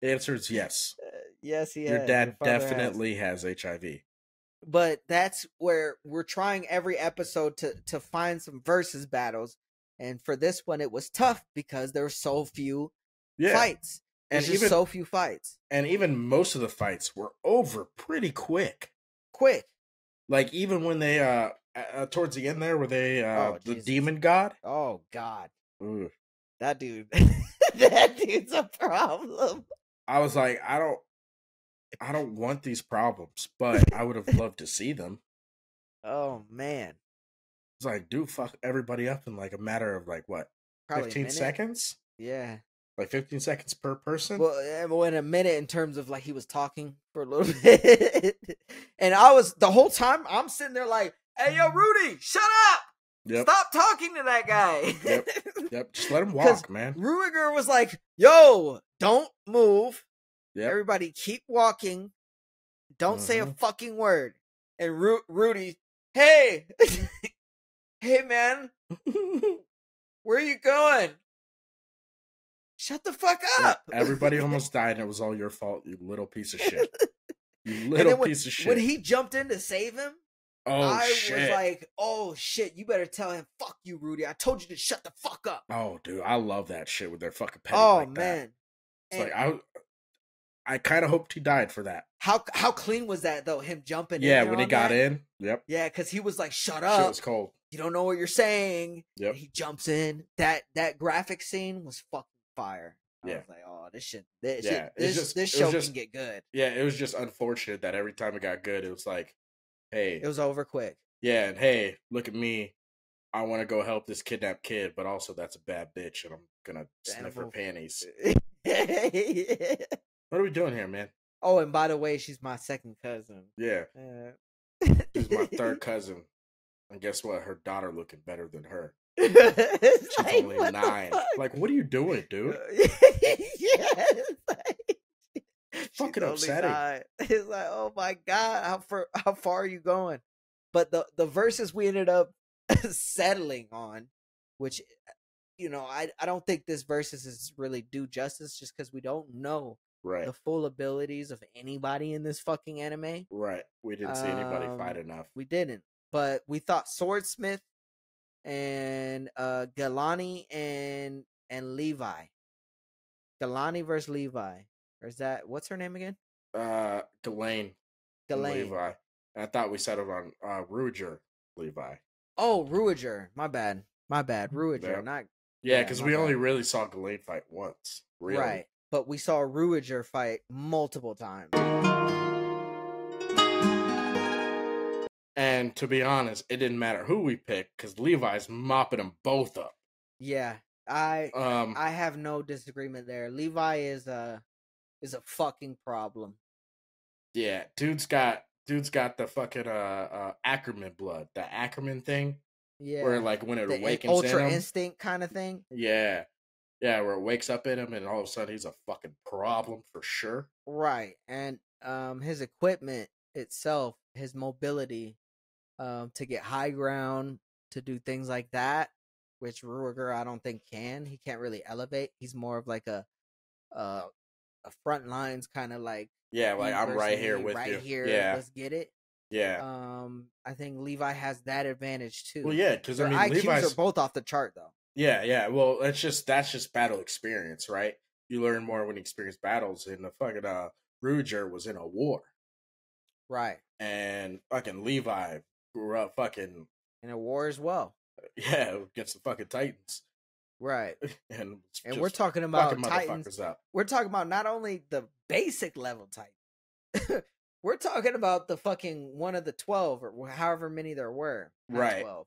The answer is yes. Uh, yes, he Your has. dad father has. definitely has HIV. But that's where we're trying every episode to to find some versus battles, and for this one, it was tough because there were so few Yeah, fights. And There's even so few fights. and even most of the fights were over pretty quick. Quick. Like even when they uh, uh towards the end there where they uh Oh, the demon god. Oh God, Ugh. that dude. *laughs* that dude's a problem. I was like, I don't I don't want these problems, but I would have *laughs* loved to see them. Oh man, It's like, dude, fuck everybody up in like a matter of like what, probably fifteen seconds? Yeah. Like fifteen seconds per person? Well, eh, well, in a minute, in terms of like he was talking for a little *laughs* bit, and I was the whole time I'm sitting there like, "Hey, yo, Rudy, shut up! yep, Stop talking to that guy." Yep. yep. Just let him *laughs* walk, man. Ruiger was like, "Yo, don't move. Yep. Everybody, keep walking. Don't say a Mhm. fucking word." And Ru- Rudy, hey, *laughs* hey, man, *laughs* where are you going? Shut the fuck up. Everybody *laughs* almost died, and it was all your fault, you little piece of shit. You little when, piece of shit. when he jumped in to save him, oh I shit! was like, "Oh shit, you better tell him, fuck you, Rudy. I told you to shut the fuck up." oh, dude, I love that shit with their fucking petty oh like that. man, It's And like I, I kind of hoped he died for that. how how clean was that though? Him jumping, in Yeah, when he got that? in, yep, yeah, because he was like, "Shut shit up, was cold. you don't know what you're saying." Yep. And he jumps in. That that graphic scene was fucking fire. I Yeah. was like, "Oh, this shit, this Yeah, shit, this, just- this show just- can get good." Yeah, it was just unfortunate that every time it got good, it was like, hey, It was over quick. yeah, and hey, look at me. I want to go help this kidnapped kid, but also that's a bad bitch, and I'm gonna sniff her panties. *laughs* Yeah. What are we doing here, man? Oh, and by the way, she's my second cousin. Yeah, Uh, she's my third *laughs* cousin, and guess what? Her daughter looking better than her. *laughs* She's like, only nine. Like, what are you doing, dude? *laughs* yeah, like, Fucking upsetting. nine. It's like, oh my god, how far how far are you going? But the the verses we ended up settling on, which you know, I I don't think this verses is really do justice just because we don't know Right, the full abilities of anybody in this fucking anime. right. We didn't see anybody fight Um, enough. We didn't, but we thought Swordsmith and uh Galani and and Levi. Galani versus Levi. Or is that what's her name again? Uh, and Galane. Levi. I thought we settled on uh Ruger Levi. Oh, Ruiger. My bad. My bad. Ruiger, Yeah. not Yeah, Yeah, because my we only really saw Ghislaine fight once. Really. right. But we saw Ruiger fight multiple times. And to be honest, it didn't matter who we picked because Levi's mopping them both up. Yeah. I Um, I have no disagreement there. Levi is a is a fucking problem. yeah, dude's got dude's got the fucking uh, uh Ackerman blood, the Ackerman thing, Yeah. where like when it the awakens ultra in him, instinct kind of thing. yeah, yeah, where it wakes up in him, and all of a sudden he's a fucking problem for sure. Right. And um his equipment itself, his mobility, um, to get high ground, to do things like that, which Ruger I don't think can. He can't really elevate. He's more of like a uh a front lines kind of like Yeah, like I'm right here with right you. here, yeah, let's get it. yeah. Um I think Levi has that advantage too. well, yeah, because I mean, IQs Levi's are both off the chart though. Yeah, yeah. Well, that's just that's just battle experience, right? You learn more when you experience battles. And the fucking uh Ruger was in a war, Right. and fucking Levi grew up fucking In a war as well. *laughs* yeah against the fucking Titans, Right. *laughs* and And we're talking about Titans up. we're talking about not only the basic level type. *laughs* we're talking about the fucking one of the 12 or however many there were. Right. 12.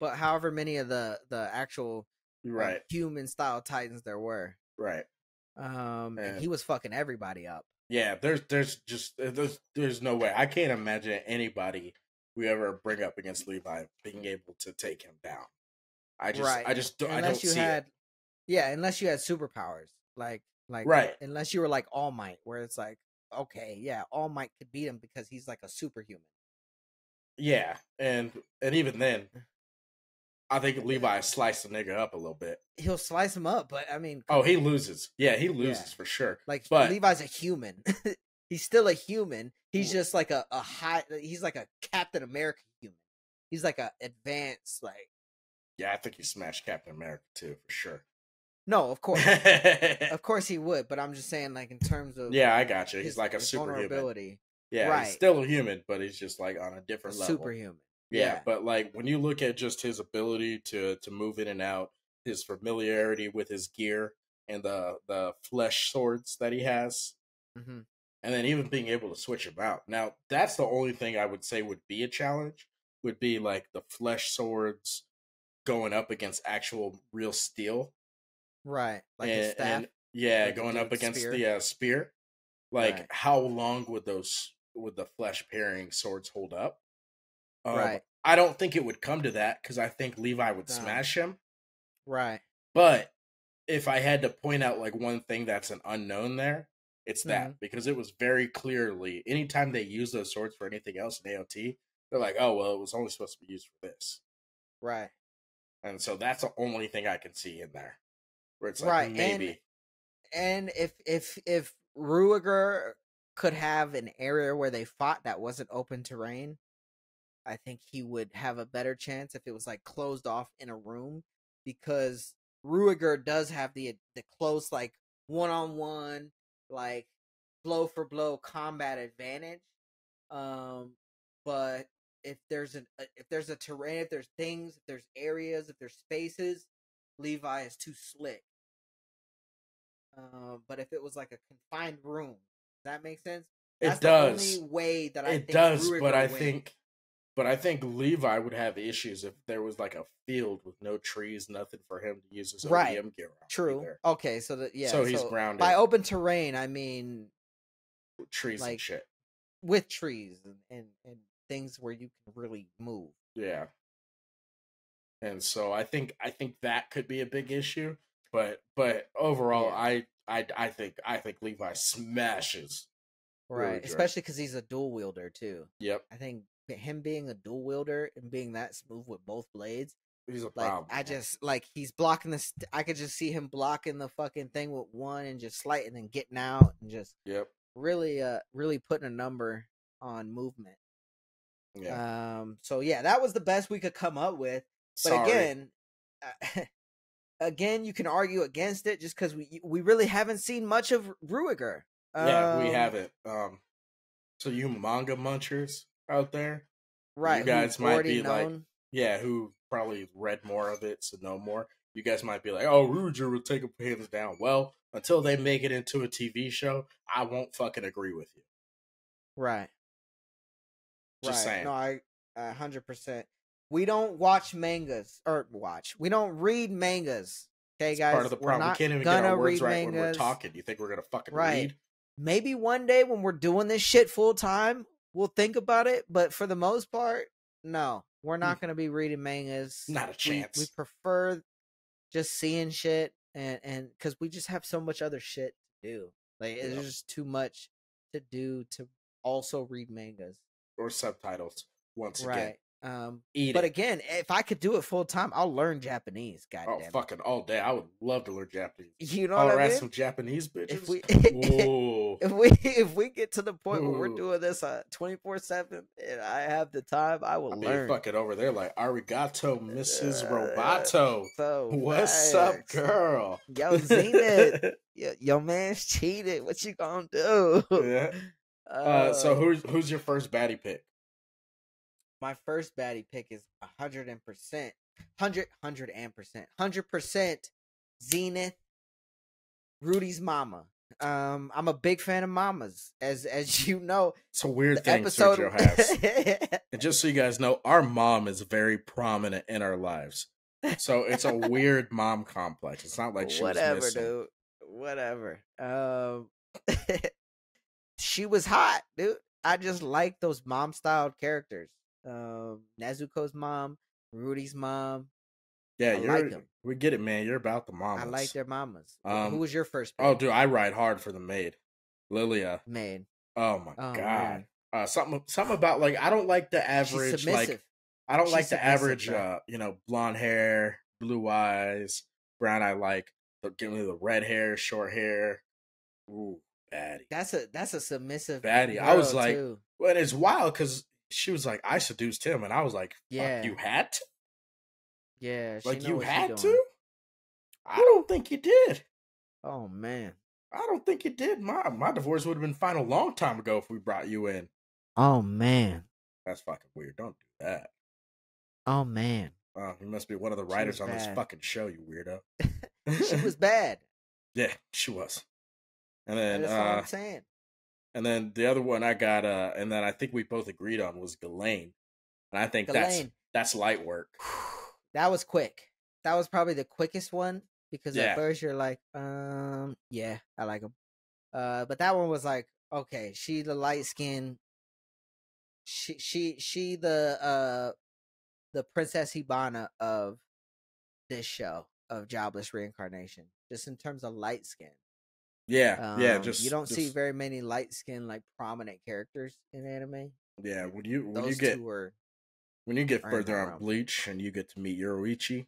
But however many of the the actual uh, Right, human style titans there were. right. Um and And- he was fucking everybody up. Yeah, there's there's just uh, there's there's no way I can't imagine anybody we ever bring up against Levi being able to take him down. I just right. I just don't, I don't unless you see had it. Yeah, unless you had superpowers. Like like Right. unless you were like All Might where it's like okay, yeah, All Might could beat him because he's like a superhuman. Yeah, and and even then, I think Levi sliced the nigga up a little bit. He'll slice him up, but I mean Oh, he loses. Yeah, he loses for sure. Like But- Levi's a human. *laughs* he's still a human. He's just like a, a high he's like a Captain America human. He's like a advanced like Yeah, I think he smashed Captain America too for sure. No, of course, *laughs* of course he would. But I'm just saying, like in terms of yeah, I got you. He's his- like a superhuman. Yeah, Right. he's still a human, but he's just like on a different level. superhuman. Yeah, Yeah. but like when you look at just his ability to to move in and out, his familiarity with his gear and the the flesh swords that he has, hmm and then even being able to switch them out. Now, that's the only thing I would say would be a challenge. Would be like the flesh swords going up against actual real steel. Right, like and, staff. and- yeah, like going up against spear. the uh, spear. Like, Right. how long would those would the flesh pairing swords hold up? Um, Right. I don't think it would come to that because I think Levi would No. smash him. right. But if I had to point out like one thing that's an unknown there, it's that Mm-hmm. because it was very clearly anytime they use those swords for anything else in AOT, they're like, oh well, it was only supposed to be used for this, Right. and so that's the only thing I can see in there where it's like Right, and- maybe And if if if Ruiger could have an area where they fought that wasn't open terrain, I think he would have a better chance if it was like closed off in a room because Ruiger does have the the close like one on one like blow for blow combat advantage. Um but if there's an uh, if there's a terrain, if there's things, if there's areas, if there's spaces, Levi is too slick. Um, but if it was like a confined room, does that make sense? it does. The only way that I it does, Ruiger but I wins. think, but I think Levi would have issues if there was like a field with no trees, nothing for him to use his Right. ODM gear on. true. either. Okay, so that yeah, So he's grounded. By open terrain, I mean trees and like- shit. with trees and, and and things where you can really move. Yeah. And so I think I think that could be a big issue, but but overall Yeah. I I I think I think Levi smashes. Right, especially because he's a dual wielder too. Yep, I think him being a dual wielder and being that smooth with both blades, he's a like problem. I just like he's blocking this. St- I could just see him blocking the fucking thing with one and just slighting and getting out and just yep really, uh, really putting a number on movement. yeah. Um. So yeah, that was the best we could come up with. But Sorry. again, uh, *laughs* again, you can argue against it just because we we really haven't seen much of Ruiger. yeah, we Um, haven't. Um, so you manga munchers out there, Right, You guys might be like- yeah, who probably read more of it, so know more. You guys might be like, "Oh, Ruger will take a hands down." Well, until they make it into a TV show, I won't fucking agree with you. right. Just right. saying. No, I a hundred percent. We don't watch mangas or watch. We don't read mangas. Okay, It's guys. part of the problem. We can't even get our words right when we're talking. You think we're gonna fucking Right. read? Maybe one day when we're doing this shit full time, we'll think about it. But for the most part, no, we're hmm. not gonna be reading mangas. Not a chance. We, prefer just seeing shit and and because we just have so much other shit to do. Like it's just too much to do to also read mangas. or subtitles once again. Um. Eat But it. again, if I could do it full time, I'll learn Japanese. God oh, fucking all day. I would love to learn Japanese. You know I'll what I mean? some Japanese bitches. If we *laughs* if we if we get to the point where we're doing this uh twenty four seven and I have the time, I will I mean, learn. fucking over there, like arigato, Mrs. Uh, Roboto. So What's up, girl? Yo, Zenith, *laughs* yo, your man's cheated. What you gonna do? yeah. *laughs* Uh, so who's who's your first baddie pick? My first baddie pick is a hundred and percent, hundred, hundred and percent, hundred percent. Zenith, Rudy's mama. Um, I'm a big fan of mamas, as as *laughs* you know. It's a weird thing episode Sergio has. *laughs* And just so you guys know, our mom is very prominent in our lives. So it's a weird mom complex. It's not like she whatever, was missing. dude. Whatever. Um, *laughs* she was hot, dude. I just like those mom styled characters. Um, Nezuko's mom, Rudy's mom. Yeah, I you're. like 'em. we get it, man. You're about the mom. I like their mamas. Um, Who was your first? Oh, dude, I ride hard for the maid, Lilia. Maid. Oh my Oh, god. man. Uh, something, something about like I don't like the average submissive. like I don't She's like the average, uh, you know, blonde hair, blue eyes, brown eye. Like, the, give me the red hair, short hair. Ooh, baddie. that's a that's a submissive Baddie. I was like, too. But it's wild because she was like, I seduced him, and I was like, Yeah. you had to, yeah, she like, you what had to. I don't think you did. Oh man. I don't think you did. My my divorce would have been fine a long time ago if we brought you in. Oh man. That's fucking weird. Don't do that. Oh man. Oh, you must be one of the writers on this fucking show, you weirdo. *laughs* She was *laughs* bad. yeah, she was. And then That's uh I'm saying. And then the other one I got uh and then I think we both agreed on was Ghislaine. And I think that's that's light work. that was quick. That was probably the quickest one because Yeah. at first you're like, um, yeah, I like him. Uh, but that one was like, okay, she the light skin. She she she the uh the princess Hibana of this show of jobless reincarnation, just in terms of light skin. Yeah, yeah, Um, just you don't see very many light skin like prominent characters in anime. Yeah, when you when Those you get were when you get further on. Bleach and you get to meet Yoruichi.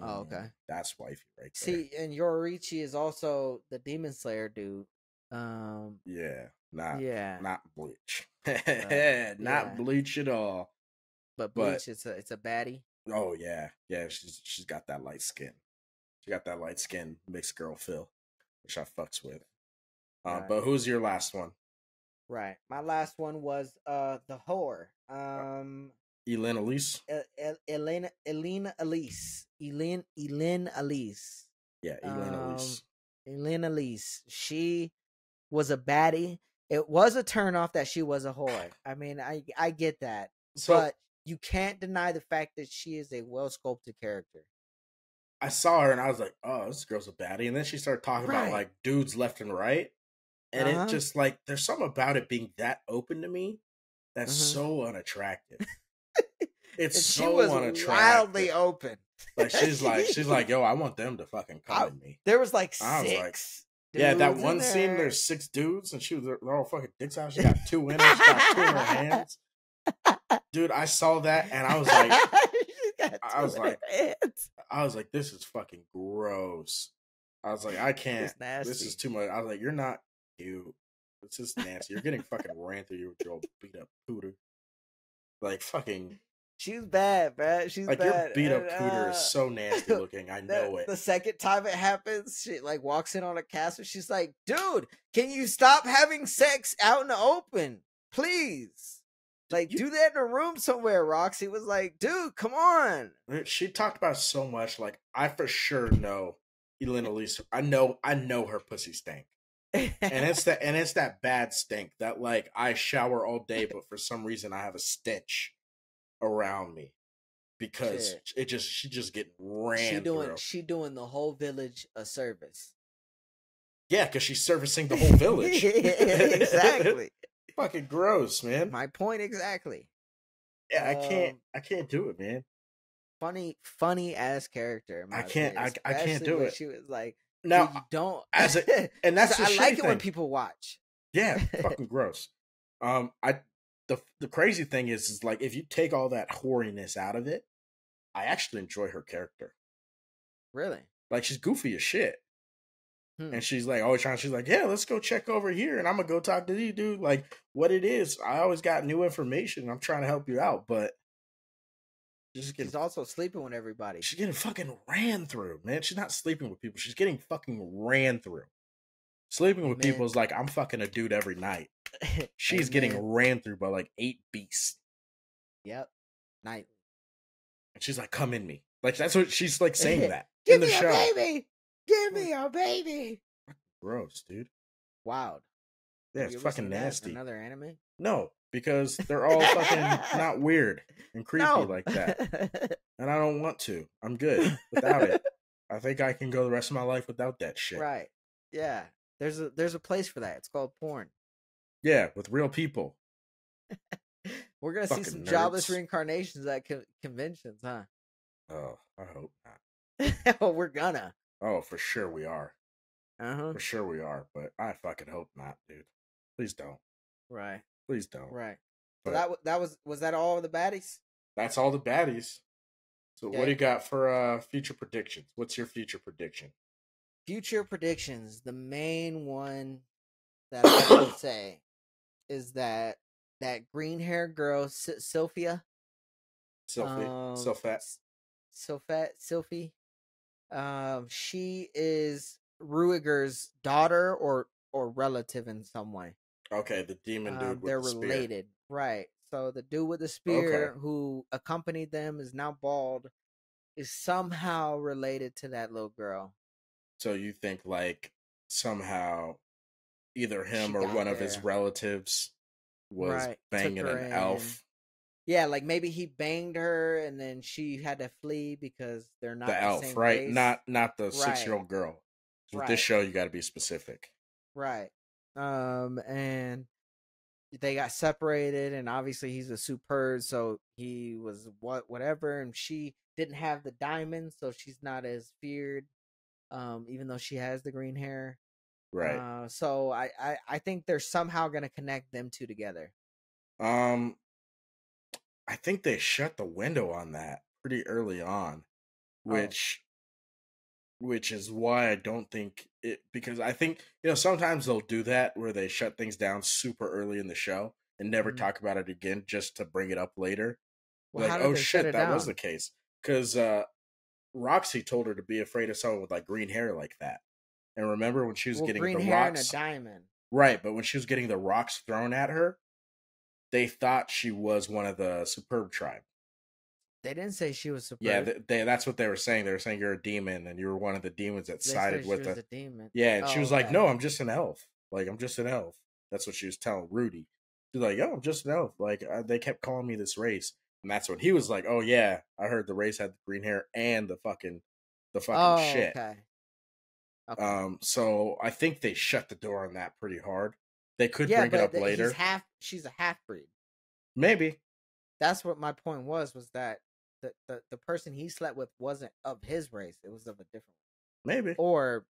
Oh, okay. mm, That's wifey right there. See, and Yoriichi is also the Demon Slayer dude. Um, Yeah, not yeah, not Bleach. *laughs* not yeah. Bleach at all. but but- Bleach, it's a it's a baddie. Oh yeah, yeah. She's she's got that light skin. She got that light skin mixed girl feel, which I fucks with. Uh, Right. But who's your last one? Right. My last one was uh the whore. Um, Elena Elise. El- El- Elena Elena Elise. Elena Elena Elise. Yeah, Elena Um, Elise. Elena Elise. She was a baddie. It was a turnoff that she was a whore. I mean, I I get that, So but you can't deny the fact that she is a well sculpted character. I saw her and I was like, "Oh, this girl's a baddie." And then she started talking Right. about like dudes left and right, and Uh-huh. it just like there's something about it being that open to me that's Mhm. so unattractive. *laughs* it's so she was unattractive. wildly open. like she's like she's *laughs* like, "Yo, I want them to fucking come at me." There was like I was like, six. Yeah, that one scene, there's six dudes, and she was they're all fucking dicks out. She got two in her, she got two in her *laughs* hands. Dude, I saw that and I was like, I was like, hands. I was like, this is fucking gross. I was like, I *laughs* can't. This is too much. I was like, you're not cute. This is nasty. You're getting fucking ran through you with your old beat up pooter. Like fucking, She's bad, man. She's like bad. your beat up And, pooter uh, is so *laughs* nasty looking. I the, know it. The second time it happens, she like walks in on a castle. She's like, "Dude, can you stop having sex out in the open, please? Like, You- do that in a room somewhere." Roxy was like, "Dude, come on." Eh, she talked about so much. Like I for sure know Elena Lisa. I know. I know her pussy stank. and it's *laughs* that and it's that bad stink that like I shower all day, but for some reason I have a stench around me because Shit. it just she just get ran she doing through. she doing the whole village a service. Yeah, because she's servicing the whole *laughs* village. *laughs* exactly. Fucking gross, man. My point exactly. yeah, I can't. um, I can't do it, man. Funny, funny ass character. I can't- I- I can't do it. She was like, Now, "Dude, you don't." *laughs* as a- and that's the I like it when people watch. yeah, *laughs* fucking gross. Um, I the the crazy thing is, is like if you take all that hoariness out of it, I actually enjoy her character. Really? Like she's goofy as shit. Hmm. And she's like always trying. She's like, "Yeah, let's go check over here, and I'm gonna go talk to these dude. Like, what it is? I always got new information. I'm trying to help you out, but she's just getting She's also sleeping with everybody. she's getting fucking ran through, man. She's not sleeping with people. She's getting fucking ran through. Sleeping with people is like I'm fucking a dude every night. *laughs* She's getting ran through by like eight beasts, Yep. night. and she's like, "Come in me." Like that's what she's like saying *laughs* that Give in the me show. a baby. Give me a baby. Gross, dude. Wild. Yeah, it's fucking seen that in nasty. Another anime? No, because they're *laughs* all fucking not weird and creepy no. like that. *laughs* And I don't want to. I'm good without it. I think I can go the rest of my life without that shit. Right. Yeah. There's a there's a place for that. It's called porn. Yeah, with real people. *laughs* We're gonna see Fucking some jobless reincarnations at co- conventions, huh? Oh, I hope not. well, we're gonna. Oh, for sure we are. Uh huh. For sure we are. But I fucking hope not, dude. Please don't. Right. Please don't. Right. But So that that was was that all of the baddies? that's all the baddies. So what do you got for uh future predictions? What's your future prediction? Future predictions. The main one that I would *coughs* say is that that green hair girl, S- Sophia, Sophie, um, so fat. S- Sophie, Um, she is Ruiger's daughter or or relative in some way. Okay, the demon dude. Um, with they're the spear. related, right? So the dude with the spear who accompanied them is now bald, is somehow related to that little girl. So you think like somehow either him She or one of his relatives was Right, banging an in. elf. Yeah, like maybe he banged her and then she had to flee because they're not the the elf, same right? race. Not not the Right. six year old girl. With Right. this show, you got to be specific. Right. Um, and they got separated, and obviously he's a Superd, so he was what whatever, and she didn't have the diamond, so she's not as feared. Um, even though she has the green hair. Right. Uh, so I, I I think they're somehow gonna connect them two together. Um, I think they shut the window on that pretty early on, Oh. which, which is why I don't think it because I think you know sometimes they'll do that where they shut things down super early in the show and never Mhm. talk about it again just to bring it up later. Well, like, oh shit, that it was the case because uh, Roxy told her to be afraid of someone with like green hair like that. And remember when she was Well, getting the rocks, and a diamond. right? But when she was getting the rocks thrown at her, they thought she was one of the Superd tribe. They didn't say she was Superd. Yeah, they, they, that's what they were saying. They were saying you're a demon and you were one of the demons that They sided she with the. demon. Yeah, and she Oh, was like, "No, I'm just an elf. Like I'm just an elf." That's what she was telling Rudy. She's like, "Yo, I'm just an elf." Like uh, they kept calling me this race, and that's when he was like, "Oh yeah, I heard the race had the green hair and the fucking, the fucking Oh, shit." okay. Okay. Um, so I think they shut the door on that pretty hard. They could yeah, bring it up later, He's half. She's a half breed. maybe. That's what my point was. Was that the, the the person he slept with wasn't of his race. It was of a different, Maybe. or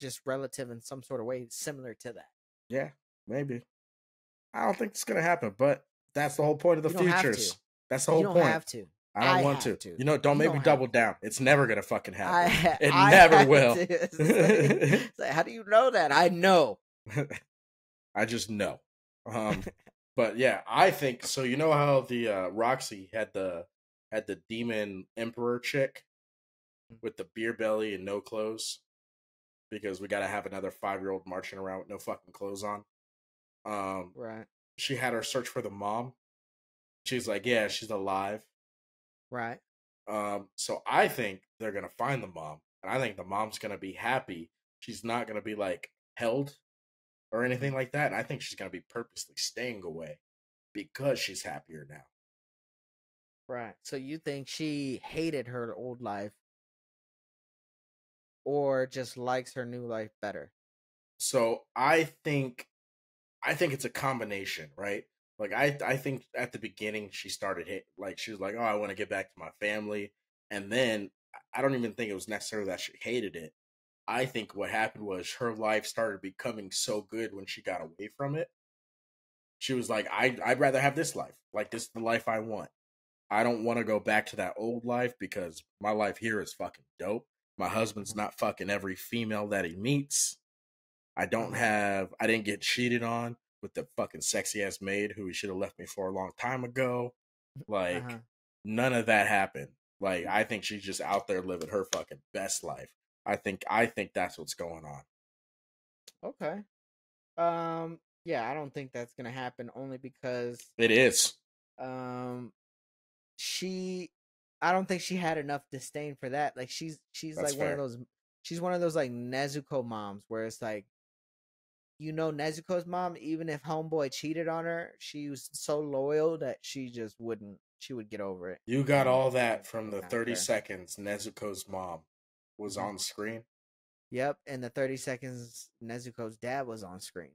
just relative in some sort of way similar to that. Yeah, maybe. I don't think it's gonna happen, but that's the whole point of the You don't have futures. That's the whole you don't point. have to. I don't I want to. to. You know, don't You make don't me double to. down. It's never gonna fucking happen. I, It *laughs* I never will. *laughs* Like- *laughs* like, how do you know that? I know. I just know. Um, *laughs* but yeah, I think so. You know how the uh, Roxy had the had the demon emperor chick with the beer belly and no clothes because we got to have another five year old marching around with no fucking clothes on. Um, Right. she had her search for the mom. She's like, yeah, she's alive. Right. Um, so I think they're gonna find the mom, and I think the mom's gonna be happy. She's not gonna be like held or anything like that. And I think she's gonna be purposely staying away because she's happier now. Right. So you think she hated her old life, or just likes her new life better? So I think, I think it's a combination, right? Like I, I think at the beginning she started hit, like she was like, oh, I want to get back to my family, and then I don't even think it was necessarily that she hated it. I think what happened was her life started becoming so good when she got away from it. She was like, I, I'd rather have this life. Like this is the life I want. I don't want to go back to that old life because my life here is fucking dope. My husband's not fucking every female that he meets. I don't Mhm. have I didn't get cheated on with the fucking sexy ass maid who he should have left me for a long time ago. Like Uh-huh. none of that happened. Like I think she's just out there living her fucking best life. I think I think that's what's going on. Okay. Um. Yeah, I don't think that's gonna happen. Only because It is. um, she, I don't think she had enough disdain for that. Like she's she's That's like one of those. She's one of those like Nezuko moms where it's like, you know, Nezuko's mom. Even if homeboy cheated on her, she was so loyal that she just wouldn't. She would get over it. You got all that from the 30 seconds Nezuko's mom was Mhm. on screen. Yep, and the thirty seconds Nezuko's dad was on screen.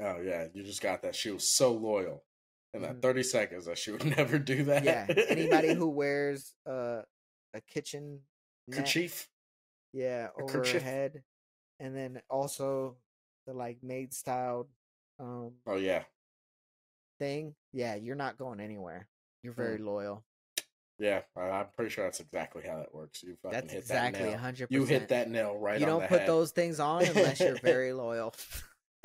Oh yeah, you just got that. She was so loyal in that Mhm. 30 seconds that she would *laughs* never do that. Yeah, anybody who wears uh, a kitchen net, kerchief. yeah, a over her kerchief. head, and then also the like maid styled um Oh yeah. thing. Yeah, you're not going anywhere. You're very loyal. Yeah, I'm pretty sure that's exactly how that works. You fucking That's hit exactly that nail. hundred You hit that nail right You don't put head. those things on unless you're *laughs* very loyal. *laughs*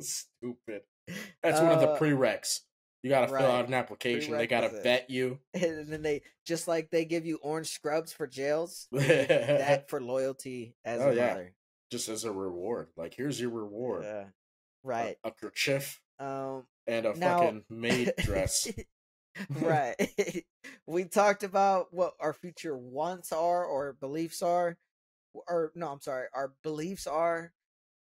Stupid. *laughs* That's one of the Uh, prereqs. You got to fill out an application. They got to vet you. and then they just like they give you orange scrubs for jails. they give you that for loyalty as Oh, a yeah. mother. Just as a reward. Like, here's your reward. Yeah. A- Right. A, kerchief Um. and a Now- fucking maid dress. Right. *laughs* we talked about what our future wants are or beliefs are. Or no, I'm sorry, our beliefs are.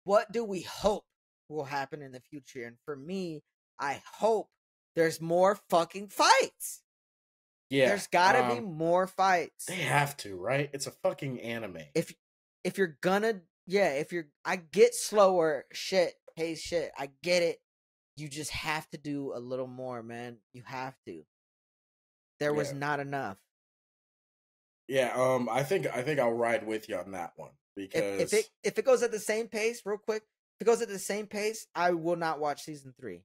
What do we hope will happen in the future? And for me, I hope there's more fucking fights. Yeah. there's gotta be um, more fights. They have to, right? It's a fucking anime. If if you're gonna yeah, if you're I get slower shit, pace shit. I get it. You just have to do a little more, man. You have to. There was Yeah. not enough. yeah, um, I think I think I'll ride with you on that one because if, if it if it goes at the same pace, real quick, if it goes at the same pace, I will not watch season three.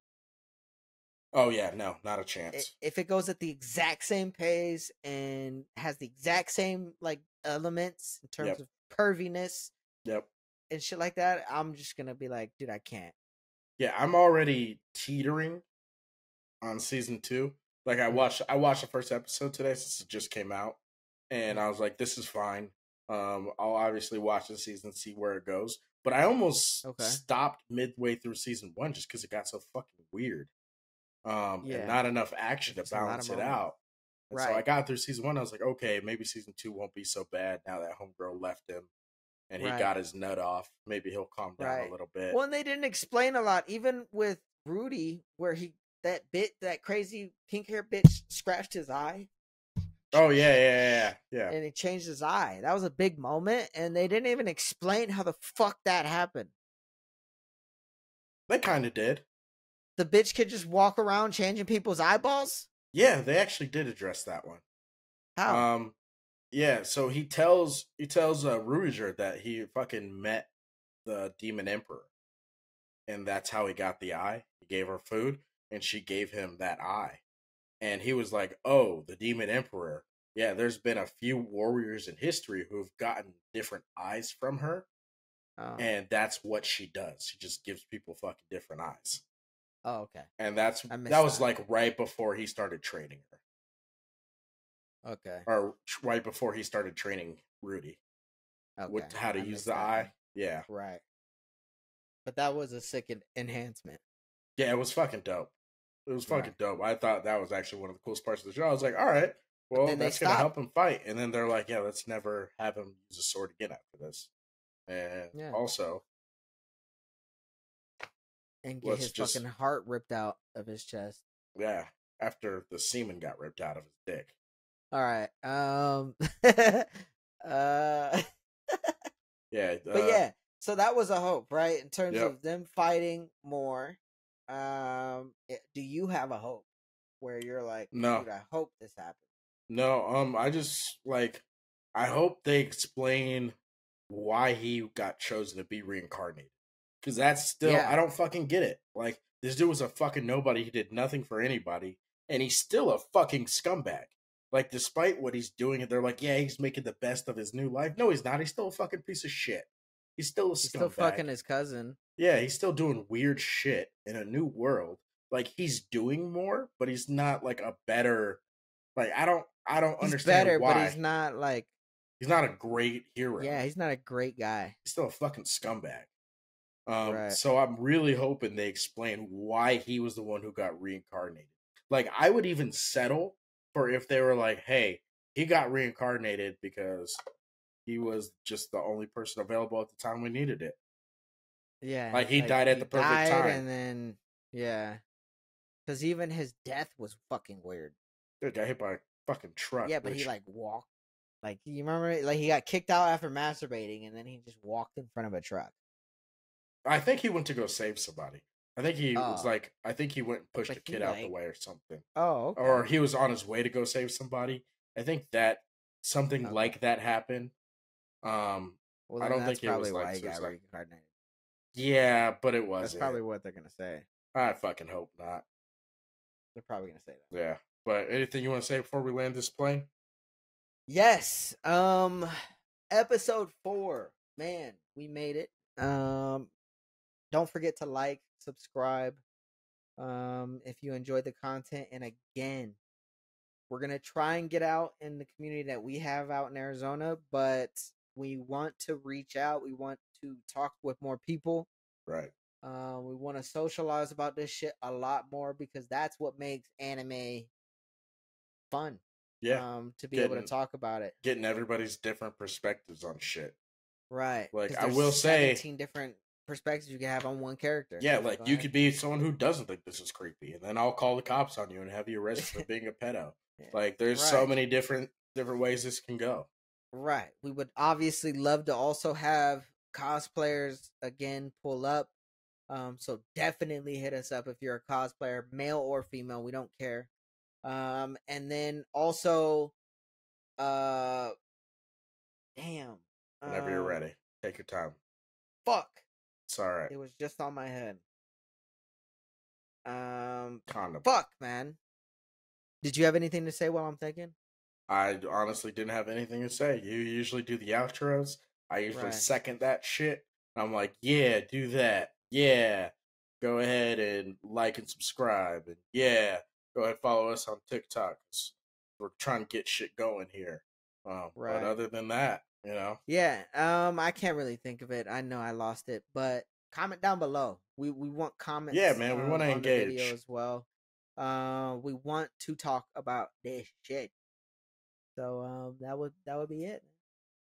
oh yeah, no, not a chance. If it goes at the exact same pace and has the exact same like elements in terms Yep. of perviness Yep. and shit like that, I'm just gonna be like, dude, I can't. Yeah, I'm already teetering on season two. Like I watched I watched the first episode today since it just came out. And I was like, this is fine. Um, I'll obviously watch the season, see where it goes. But I almost Okay. stopped midway through season one just because it got so fucking weird. Um, Yeah. and not enough action to Just a lot of balance it out. And so I got through season one. I was like, okay, maybe season two won't be so bad now that Homegirl left him and he Right. got his nut off. Maybe he'll calm down Right. a little bit. Well, and they didn't explain a lot, even with Rudy, where he that bit that crazy pink hair bitch scratched his eye oh yeah, yeah, yeah, yeah. yeah. and he changed his eye. That was a big moment, and they didn't even explain how the fuck that happened. They kind of did. The bitch could just walk around changing people's eyeballs. Yeah, they actually did address that one. How? Um, yeah. So he tells he tells uh, Ruijerd that he fucking met the Demon Emperor, and that's how he got the eye. He gave her food, and she gave him that eye, and he was like, "Oh, the Demon Emperor." Yeah, there's been a few warriors in history who've gotten different eyes from her, oh. and that's what she does. She just gives people fucking different eyes. oh, okay, and that's I that was that. like right before he started training her, okay, or right before he started training Rudy okay. with how to I use the that eye. Yeah, Right. But that was a sick enhancement. yeah, it was fucking dope. It was Right. fucking dope. I thought that was actually one of the coolest parts of the show. I was like, all right, well, that's gonna help him fight. And then they're like, yeah, let's never have him use a sword again after this. And Yeah. also, And get his just- fucking heart ripped out of his chest. yeah, after the semen got ripped out of his dick. All right. Um. *laughs* uh. *laughs* Yeah, But uh, yeah, so that was a hope, right? In terms Yep. of them fighting more. Um, do you have a hope where you're like, No. dude, I hope this happens? No, um, I just like I hope they explain why he got chosen to be reincarnated. Cause that's still Yeah. I don't fucking get it. Like this dude was a fucking nobody. He did nothing for anybody, and he's still a fucking scumbag. Like despite what he's doing, they're like, yeah, he's making the best of his new life. No, he's not. He's still a fucking piece of shit. He's still a He's still fucking his cousin. Yeah, he's still doing weird shit in a new world. Like he's doing more, but he's not like a better. Like I don't, I don't He's understand better, why but he's not like, He's not a great hero. yeah, he's not a great guy. he's still a fucking scumbag. Um, Right. so I'm really hoping they explain why he was the one who got reincarnated. Like I would even settle for if they were like, "Hey, he got reincarnated because he was just the only person available at the time we needed it." Yeah, Like, he died at the perfect time. and then yeah, because even his death was fucking weird. Dude got hit by a fucking truck. yeah, but he like walked. Like you remember, like he got kicked out after masturbating, and then he just walked in front of a truck. I think he went to go save somebody. I think he was Oh. like, I think he went and pushed But a kid out the way or something. Oh, okay. or he was on his way to go save somebody. I think that something Okay. like that happened. Um, well, I don't think it was like why he got suicide. reincarnated. yeah, but it wasn't. probably what they're gonna say. I fucking hope not. They're probably gonna say that. Yeah, but anything you want to say before we land this plane? Yes. Um episode 4. Man, we made it. Um don't forget to like, subscribe, Um, if you enjoyed the content, and again, we're gonna try and get out in the community that we have out in Arizona, but we want to reach out. We want to talk with more people. Right. Uh, we want to socialize about this shit a lot more because that's what makes anime fun. Yeah. Um, to be able to talk about it. Getting everybody's different perspectives on shit. Right. Like I will say- 17 different perspectives you can have on one character. Yeah, like you could be someone who doesn't think this is creepy, and then I'll call the cops on you and have you arrested for *laughs* being a pedo. Yeah. Like, there's so many different different ways this can go. Right. We would obviously love to also have cosplayers again pull up. Um, so definitely hit us up if you're a cosplayer, male or female, we don't care. Um, and then also, uh, damn. Whenever you're um, ready, take your time. Fuck. It's all right. It was just on my head. Um, Condom. fuck, man. Did you have anything to say while I'm thinking? I honestly didn't have anything to say. You usually do the outros. I usually Right. second that shit. I'm like, yeah, do that. Yeah. Go ahead and like and subscribe. And yeah, go ahead and follow us on TikTok. We're trying to get shit going here. Um, Right. But other than that, you know, Yeah, um, I can't really think of it. I know I lost it, but comment down below. We we want comments. Yeah, man, we um, wanna on the video engage. as well. Uh, we want to talk about this shit. So um, that would that would be it.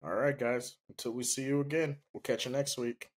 all right, guys. Until we see you again, we'll catch you next week.